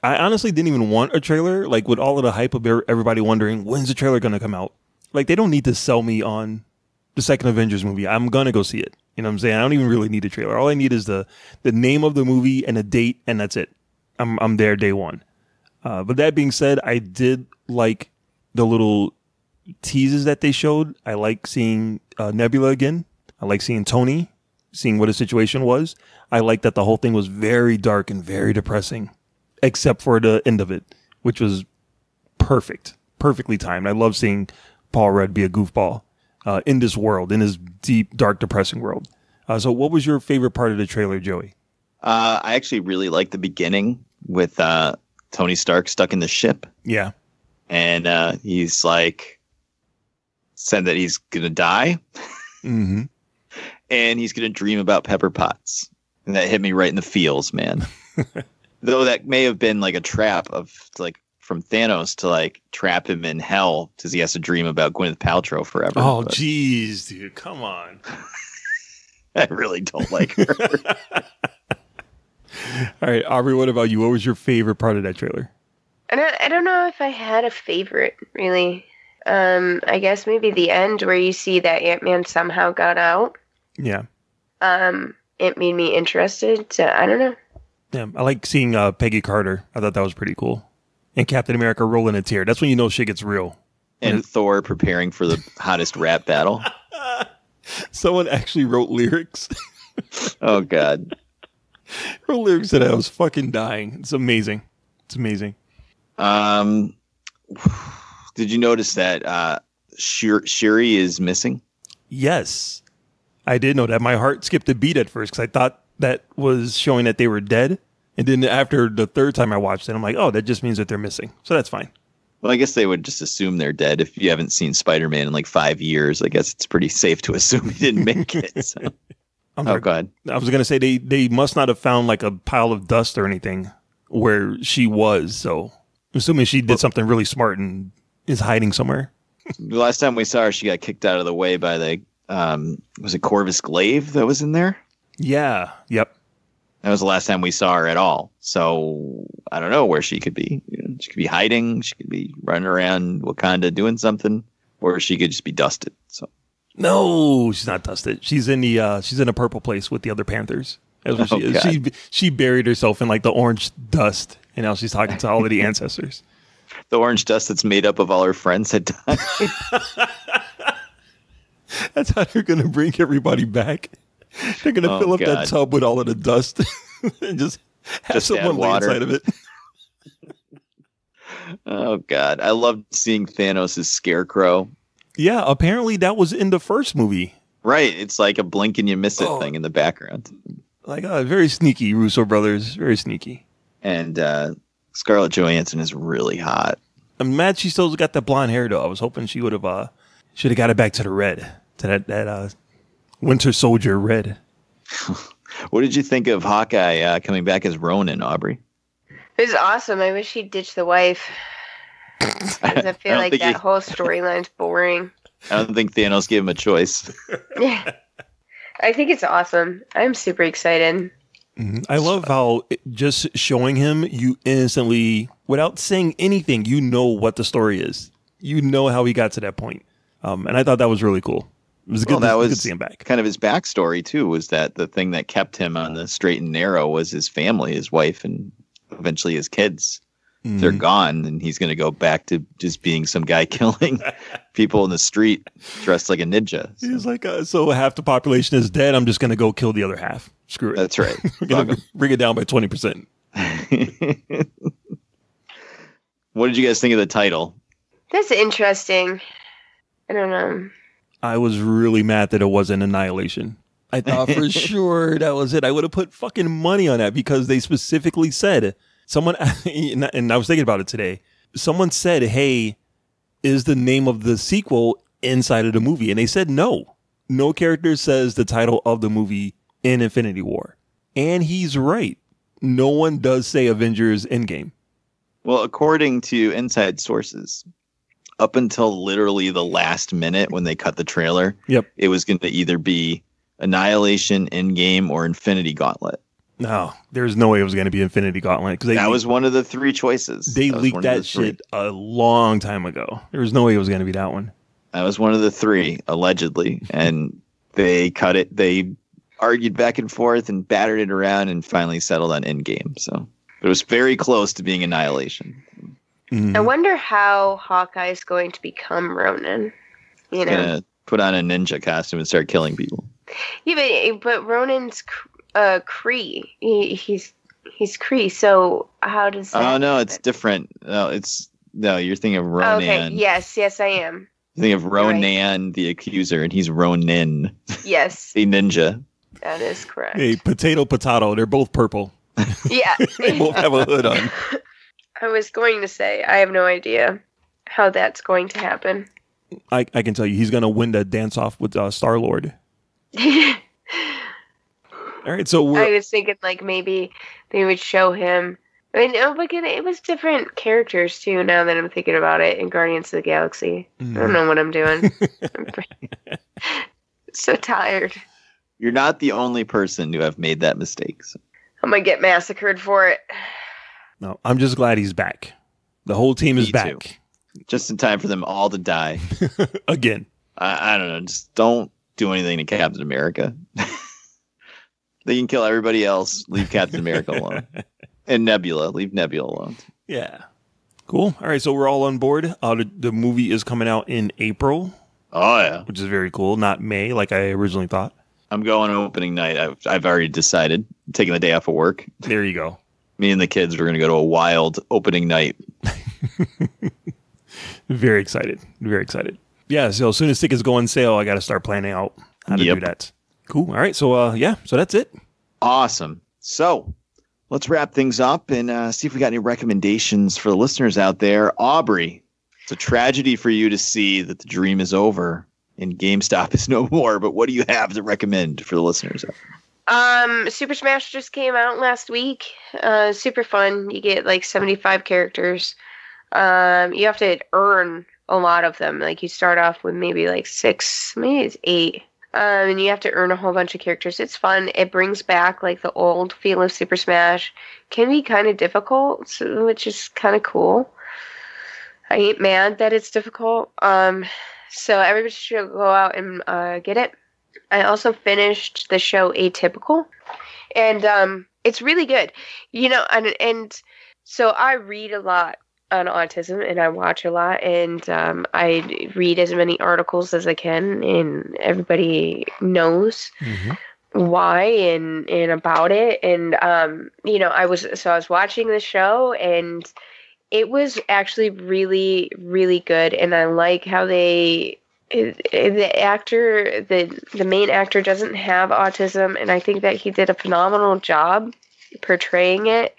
I honestly didn't even want a trailer. Like with all of the hype of everybody wondering when's the trailer going to come out. Like they don't need to sell me on the second Avengers movie. I'm gonna go see it. You know what I'm saying? I don't even really need a trailer. All I need is the the name of the movie and a date, and that's it. I'm I'm there day one. Uh, but that being said, I did like the little teases that they showed. I like seeing uh, Nebula again. I like seeing Tony, seeing what his situation was. I like that the whole thing was very dark and very depressing, except for the end of it, which was perfect, perfectly timed. I love seeing Paul Rudd be a goofball uh, in this world, in his deep, dark, depressing world. Uh, so, what was your favorite part of the trailer, Joey? Uh, I actually really liked the beginning with uh, Tony Stark stuck in the ship. Yeah. And uh, he's like, said that he's going to die. Mm-hmm. And he's going to dream about Pepper Potts. And that hit me right in the feels, man. Though that may have been like a trap of like from Thanos to like trap him in hell because he has to dream about Gwyneth Paltrow forever. Oh, jeez, dude, come on. I really don't like her. All right, Aubrey, what about you? What was your favorite part of that trailer? I don't, I don't know if I had a favorite really. Um, I guess maybe the end where you see that Ant Man somehow got out. Yeah. Um, it made me interested. So I don't know. Yeah, I like seeing uh, Peggy Carter. I thought that was pretty cool. And Captain America rolling a tear. That's when you know shit gets real. and Thor preparing for the hottest rap battle. Someone actually wrote lyrics. Oh God. wrote lyrics that I was fucking dying. It's amazing. It's amazing. Um, did you notice that uh, Shir- Shuri is missing? Yes, I did know that. My heart skipped a beat at first because I thought that was showing that they were dead. And then after the third time I watched it, I'm like, oh, that just means that they're missing. So that's fine. Well, I guess they would just assume they're dead. If you haven't seen Spider Man in like five years, I guess it's pretty safe to assume he didn't make it. So. I'm oh, sorry. go ahead. I was gonna say they they must not have found like a pile of dust or anything where she was. So I'm assuming she did something really smart and is hiding somewhere. The last time we saw her, she got kicked out of the way by the um, was it Corvus Glaive that was in there? Yeah. Yep. That was the last time we saw her at all. So I don't know where she could be. She could be hiding. She could be running around Wakanda doing something, or she could just be dusted. So No, she's not dusted. She's in the uh she's in a purple place with the other Panthers. That's what Oh, she is. God. She she buried herself in like the orange dust, and now she's talking to all of the ancestors. the orange dust that's made up of all her friends had died. That's how they're gonna bring everybody back. They're gonna Oh, fill up that tub with all of the dust and just have Just someone lay inside of it. oh God, I loved seeing Thanos' scarecrow. Yeah, apparently that was in the first movie. Right, it's like a blink and you miss it Oh. thing in the background. Like uh, very sneaky, Russo brothers. Very sneaky. And uh, Scarlett Johansson is really hot. I'm mad she still got that blonde hair though. I was hoping she would have uh should have got it back to the red. To that that uh Winter Soldier red. What did you think of Hawkeye uh, coming back as Ronan, Aubrey? It was awesome. I wish he'd ditch the wife. I feel don't like that he- whole storyline's boring. I don't think Thanos gave him a choice. Yeah. I think it's awesome. I'm super excited. Mhm. I love how it- just showing him, you instantly, without saying anything, you know what the story is. You know how he got to that point. Um, and I thought that was really cool. It was good, well, that to, was good to see him back. kind of his backstory too. Was that the thing that kept him on the straight and narrow was his family, his wife, and eventually his kids. They're Mhm. gone, and he's going to go back to just being some guy killing people in the street dressed like a ninja. He was like, uh, so half the population is dead. I'm just going to go kill the other half. Screw it. That's right. We're going to bring it down by 20%. what did you guys think of the title? That's interesting. I don't know. I was really mad that it wasn't Annihilation. I thought for sure that was it. I would have put fucking money on that because they specifically said someone, and I was thinking about it today. Someone said, "Hey, is the name of the sequel inside of the movie?" And they said no. No character says the title of the movie in Infinity War, and he's right. No one does say Avengers Endgame. Well, according to inside sources, up until literally the last minute when they cut the trailer, Yep. it was going to either be Annihilation, Endgame, or Infinity Gauntlet. No, there's no way it was going to be Infinity Gauntlet because That was one of the three choices. they That leaked that shit a long time ago. There was no way it was going to be that one. That was one of the three, allegedly. And they cut it. They argued back and forth and battered it around and finally settled on Endgame. So it was very close to being Annihilation. Mm-hmm. I wonder how Hawkeye's going to become Ronin. You He's know, gonna put on a ninja costume and start killing people. yeah, but, but Ronin's K- uh, Kree. He, he's he's Kree. So how does that? Oh no, it's different. No, it's no. You're thinking of Oh, Ronan. okay. Yes, yes, I am. You think of Ronan, the accuser, and he's Ronin, Yes, the ninja. that is correct. Hey, potato, potato. They're both purple. Yeah. They both have a hood on. I was going to say I have no idea how that's going to happen. I, I can tell you, he's going to win the dance off with uh, Star Lord. All right, so I we're was thinking like maybe they would show him. I mean, oh, but it it was different characters too. Now that I'm thinking about it, in Guardians of the Galaxy, I Mm. don't know what I'm doing. I'm so tired. You're not the only person to have made that mistake. So. I'm gonna get massacred for it. No. I'm just glad he's back. The whole team is Me back too. Just in time for them all to die. again. I, I don't know. Just don't do anything to Captain America. they can kill everybody else. Leave Captain America alone. And Nebula. Leave Nebula alone. Yeah. Cool. All right, so we're all on board. Uh, the, the movie is coming out in April, Oh yeah. which is very cool. Not May, like I originally thought. I'm going opening night. I've, I've already decided. taking the day off of work. There you go. Me and the kids were going to go to a wild opening night. Very excited. Very excited. Yeah. So as soon as tickets go on sale, I got to start planning out how to Yep. do that. Cool. All right. So uh, yeah. So that's it. Awesome. So let's wrap things up and uh, see if we got any recommendations for the listeners out there. Aubrey, it's a tragedy for you to see that the dream is over and GameStop is no more. But what do you have to recommend for the listeners? Um, Super Smash just came out last week. Uh, super fun. You get like 75 characters. Um, you have to earn a lot of them. Like you start off with maybe like six, maybe it's eight. Um, and you have to earn a whole bunch of characters. It's fun. It brings back like the old feel of Super Smash. Can be kind of difficult, which is kind of cool. I ain't mad that it's difficult. Um, so everybody should go out and uh, get it. I also finished the show Atypical, and um, it's really good. You know, and and so I read a lot on autism, and I watch a lot, and um, I read as many articles as I can, and everybody knows why and and about it and um you know i was so i was watching the show and it was actually really really good and i like how they the actor the the main actor doesn't have autism and i think that he did a phenomenal job portraying it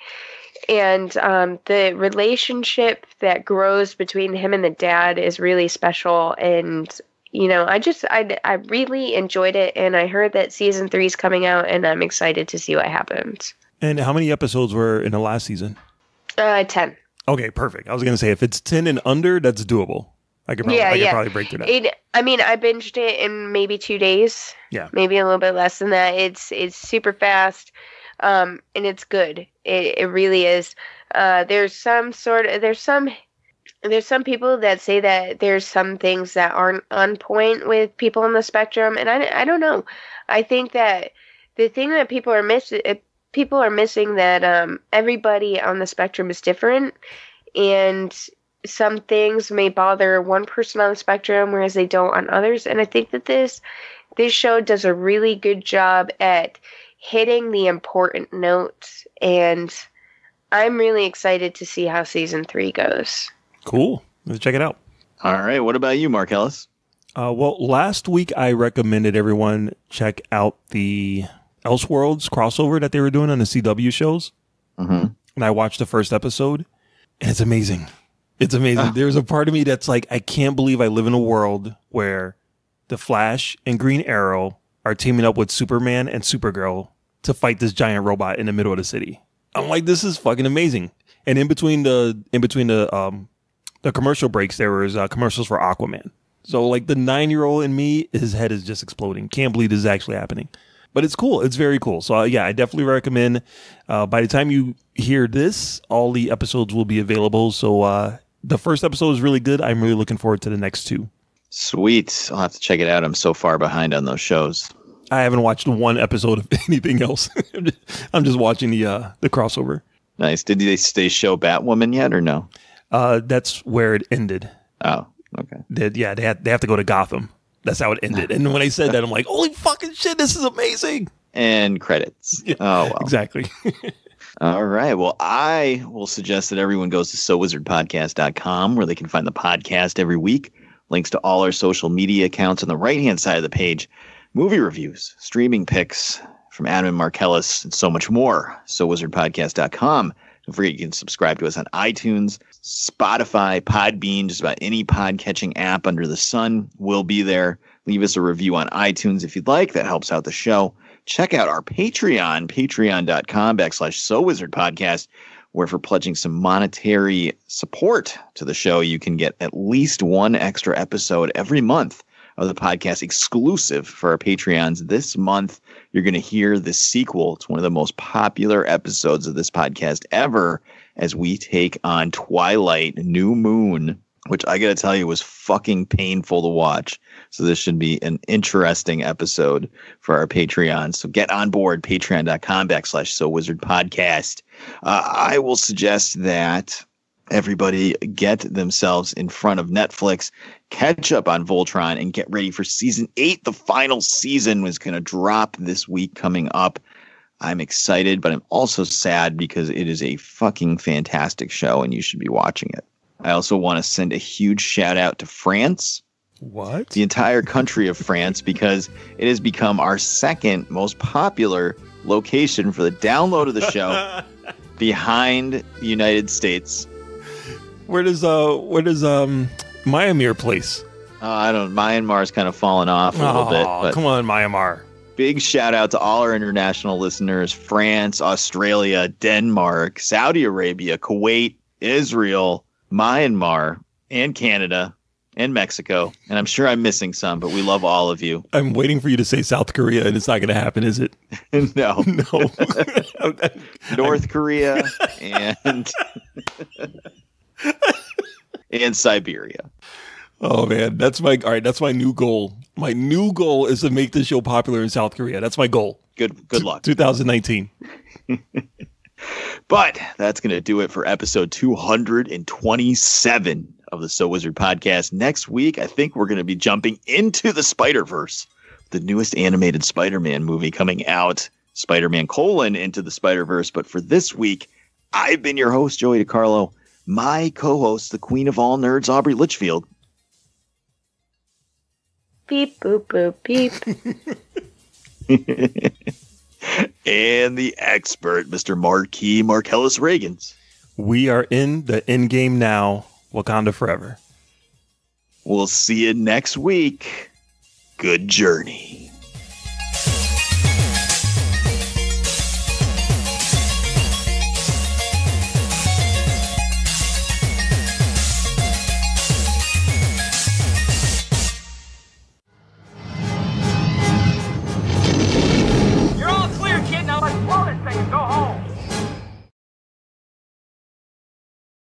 and um, the relationship that grows between him and the dad is really special and you know i just i, I really enjoyed it and i heard that season three is coming out and i'm excited to see what happens And how many episodes were in the last season? uh 10 Okay, perfect. I was gonna say if it's ten and under, that's doable. I could probably, yeah I could yeah. probably break through that. It, i mean i binged it in maybe two days. Yeah. maybe a little bit less than that. It's it's super fast um and it's good. It, it really is. Uh there's some sort of there's some there's some people that say that there's some things that aren't on point with people on the spectrum and i, I don't know. I think that the thing that people are missing people are missing that um, everybody on the spectrum is different and some things may bother one person on the spectrum whereas they don't on others and i think that this this show does a really good job at hitting the important notes and i'm really excited to see how season three goes Cool. Let's check it out. All right. What about you, Marcellus? Uh, well, last week I recommended everyone check out the Elseworlds crossover that they were doing on the CW shows. Mm-hmm. And I watched the first episode, and it's amazing. It's amazing. There's a part of me that's like, I can't believe I live in a world where the Flash and Green Arrow are teaming up with Superman and Supergirl to fight this giant robot in the middle of the city. I'm like, this is fucking amazing. And in between the in between the um the commercial breaks, there was uh, commercials for Aquaman. So like the nine year old in me, his head is just exploding. Can't believe this is actually happening. But it's cool. It's very cool. So uh, yeah, I definitely recommend. Uh, by the time you hear this, all the episodes will be available. So uh, the first episode was really good. I'm really looking forward to the next two. Sweet. I'll have to check it out. I'm so far behind on those shows. I haven't watched one episode of anything else. I'm, just, watching the uh, the crossover. Nice. Did they, they show Batwoman yet or no? Uh, that's where it ended. Oh, okay. They, yeah, they had, they have to go to Gotham. That's how it ended. And when I said that, I'm like, holy fucking shit, this is amazing. And credits. Oh, well. Exactly. All right. Well, I will suggest that everyone goes to sowizardpodcast.com where they can find the podcast every week. Links to all our social media accounts on the right hand side of the page, movie reviews, streaming picks from Adam and Marcellus, and so much more. SoWizardPodcast.com. Don't forget you can subscribe to us on iTunes, Spotify, Podbean, just about any pod catching app under the sun will be there. Leave us a review on iTunes if you'd like. That helps out the show. Check out our Patreon, patreon.com backslash So Wizard Podcast, where for pledging some monetary support to the show, you can get at least one extra episode every month of the podcast exclusive for our Patreons. This month, you're going to hear the sequel. It's one of the most popular episodes of this podcast ever as we take on Twilight New Moon, which I got to tell you was fucking painful to watch. So this should be an interesting episode for our Patreon. So get on board, patreon.com backslash so wizard podcast. Uh, I will suggest that everybody get themselves in front of Netflix, catch up on Voltron, and get ready for season eight. The final season was going to drop this week coming up. I'm excited, but I'm also sad because it is a fucking fantastic show and you should be watching it. I also want to send a huge shout out to France. What? The entire country of France because it has become our second most popular location for the download of the show behind the United States. Where does uh where does um Myanmar place? Uh, I don't. Myanmar's kind of fallen off a little bit, but come on, Myanmar. big shout out to all our international listeners: France, Australia, Denmark, Saudi Arabia, Kuwait, Israel, Myanmar, and Canada, and Mexico. And I'm sure I'm missing some, but we love all of you. I'm waiting for you to say South Korea, and it's not going to happen, is it? no, no. North Korea and and Siberia. Oh man, that's my all right. That's my new goal. My new goal is to make this show popular in South Korea. That's my goal. Good good luck. 2019. But that's going to do it for episode 227 of the So Wizard podcast. Next week, I think we're going to be jumping into the Spider Verse, the newest animated Spider Man movie coming out, Spider Man colon into the Spider Verse. But for this week, I've been your host, Joey DiCarlo. My co host, the queen of all nerds, Aubrey Litchfield. Beep, boop, boop, beep. and the expert, Mr. Marquis Marcellus Reagans. We are in the end game now. Wakanda forever. We'll see you next week. Good journey.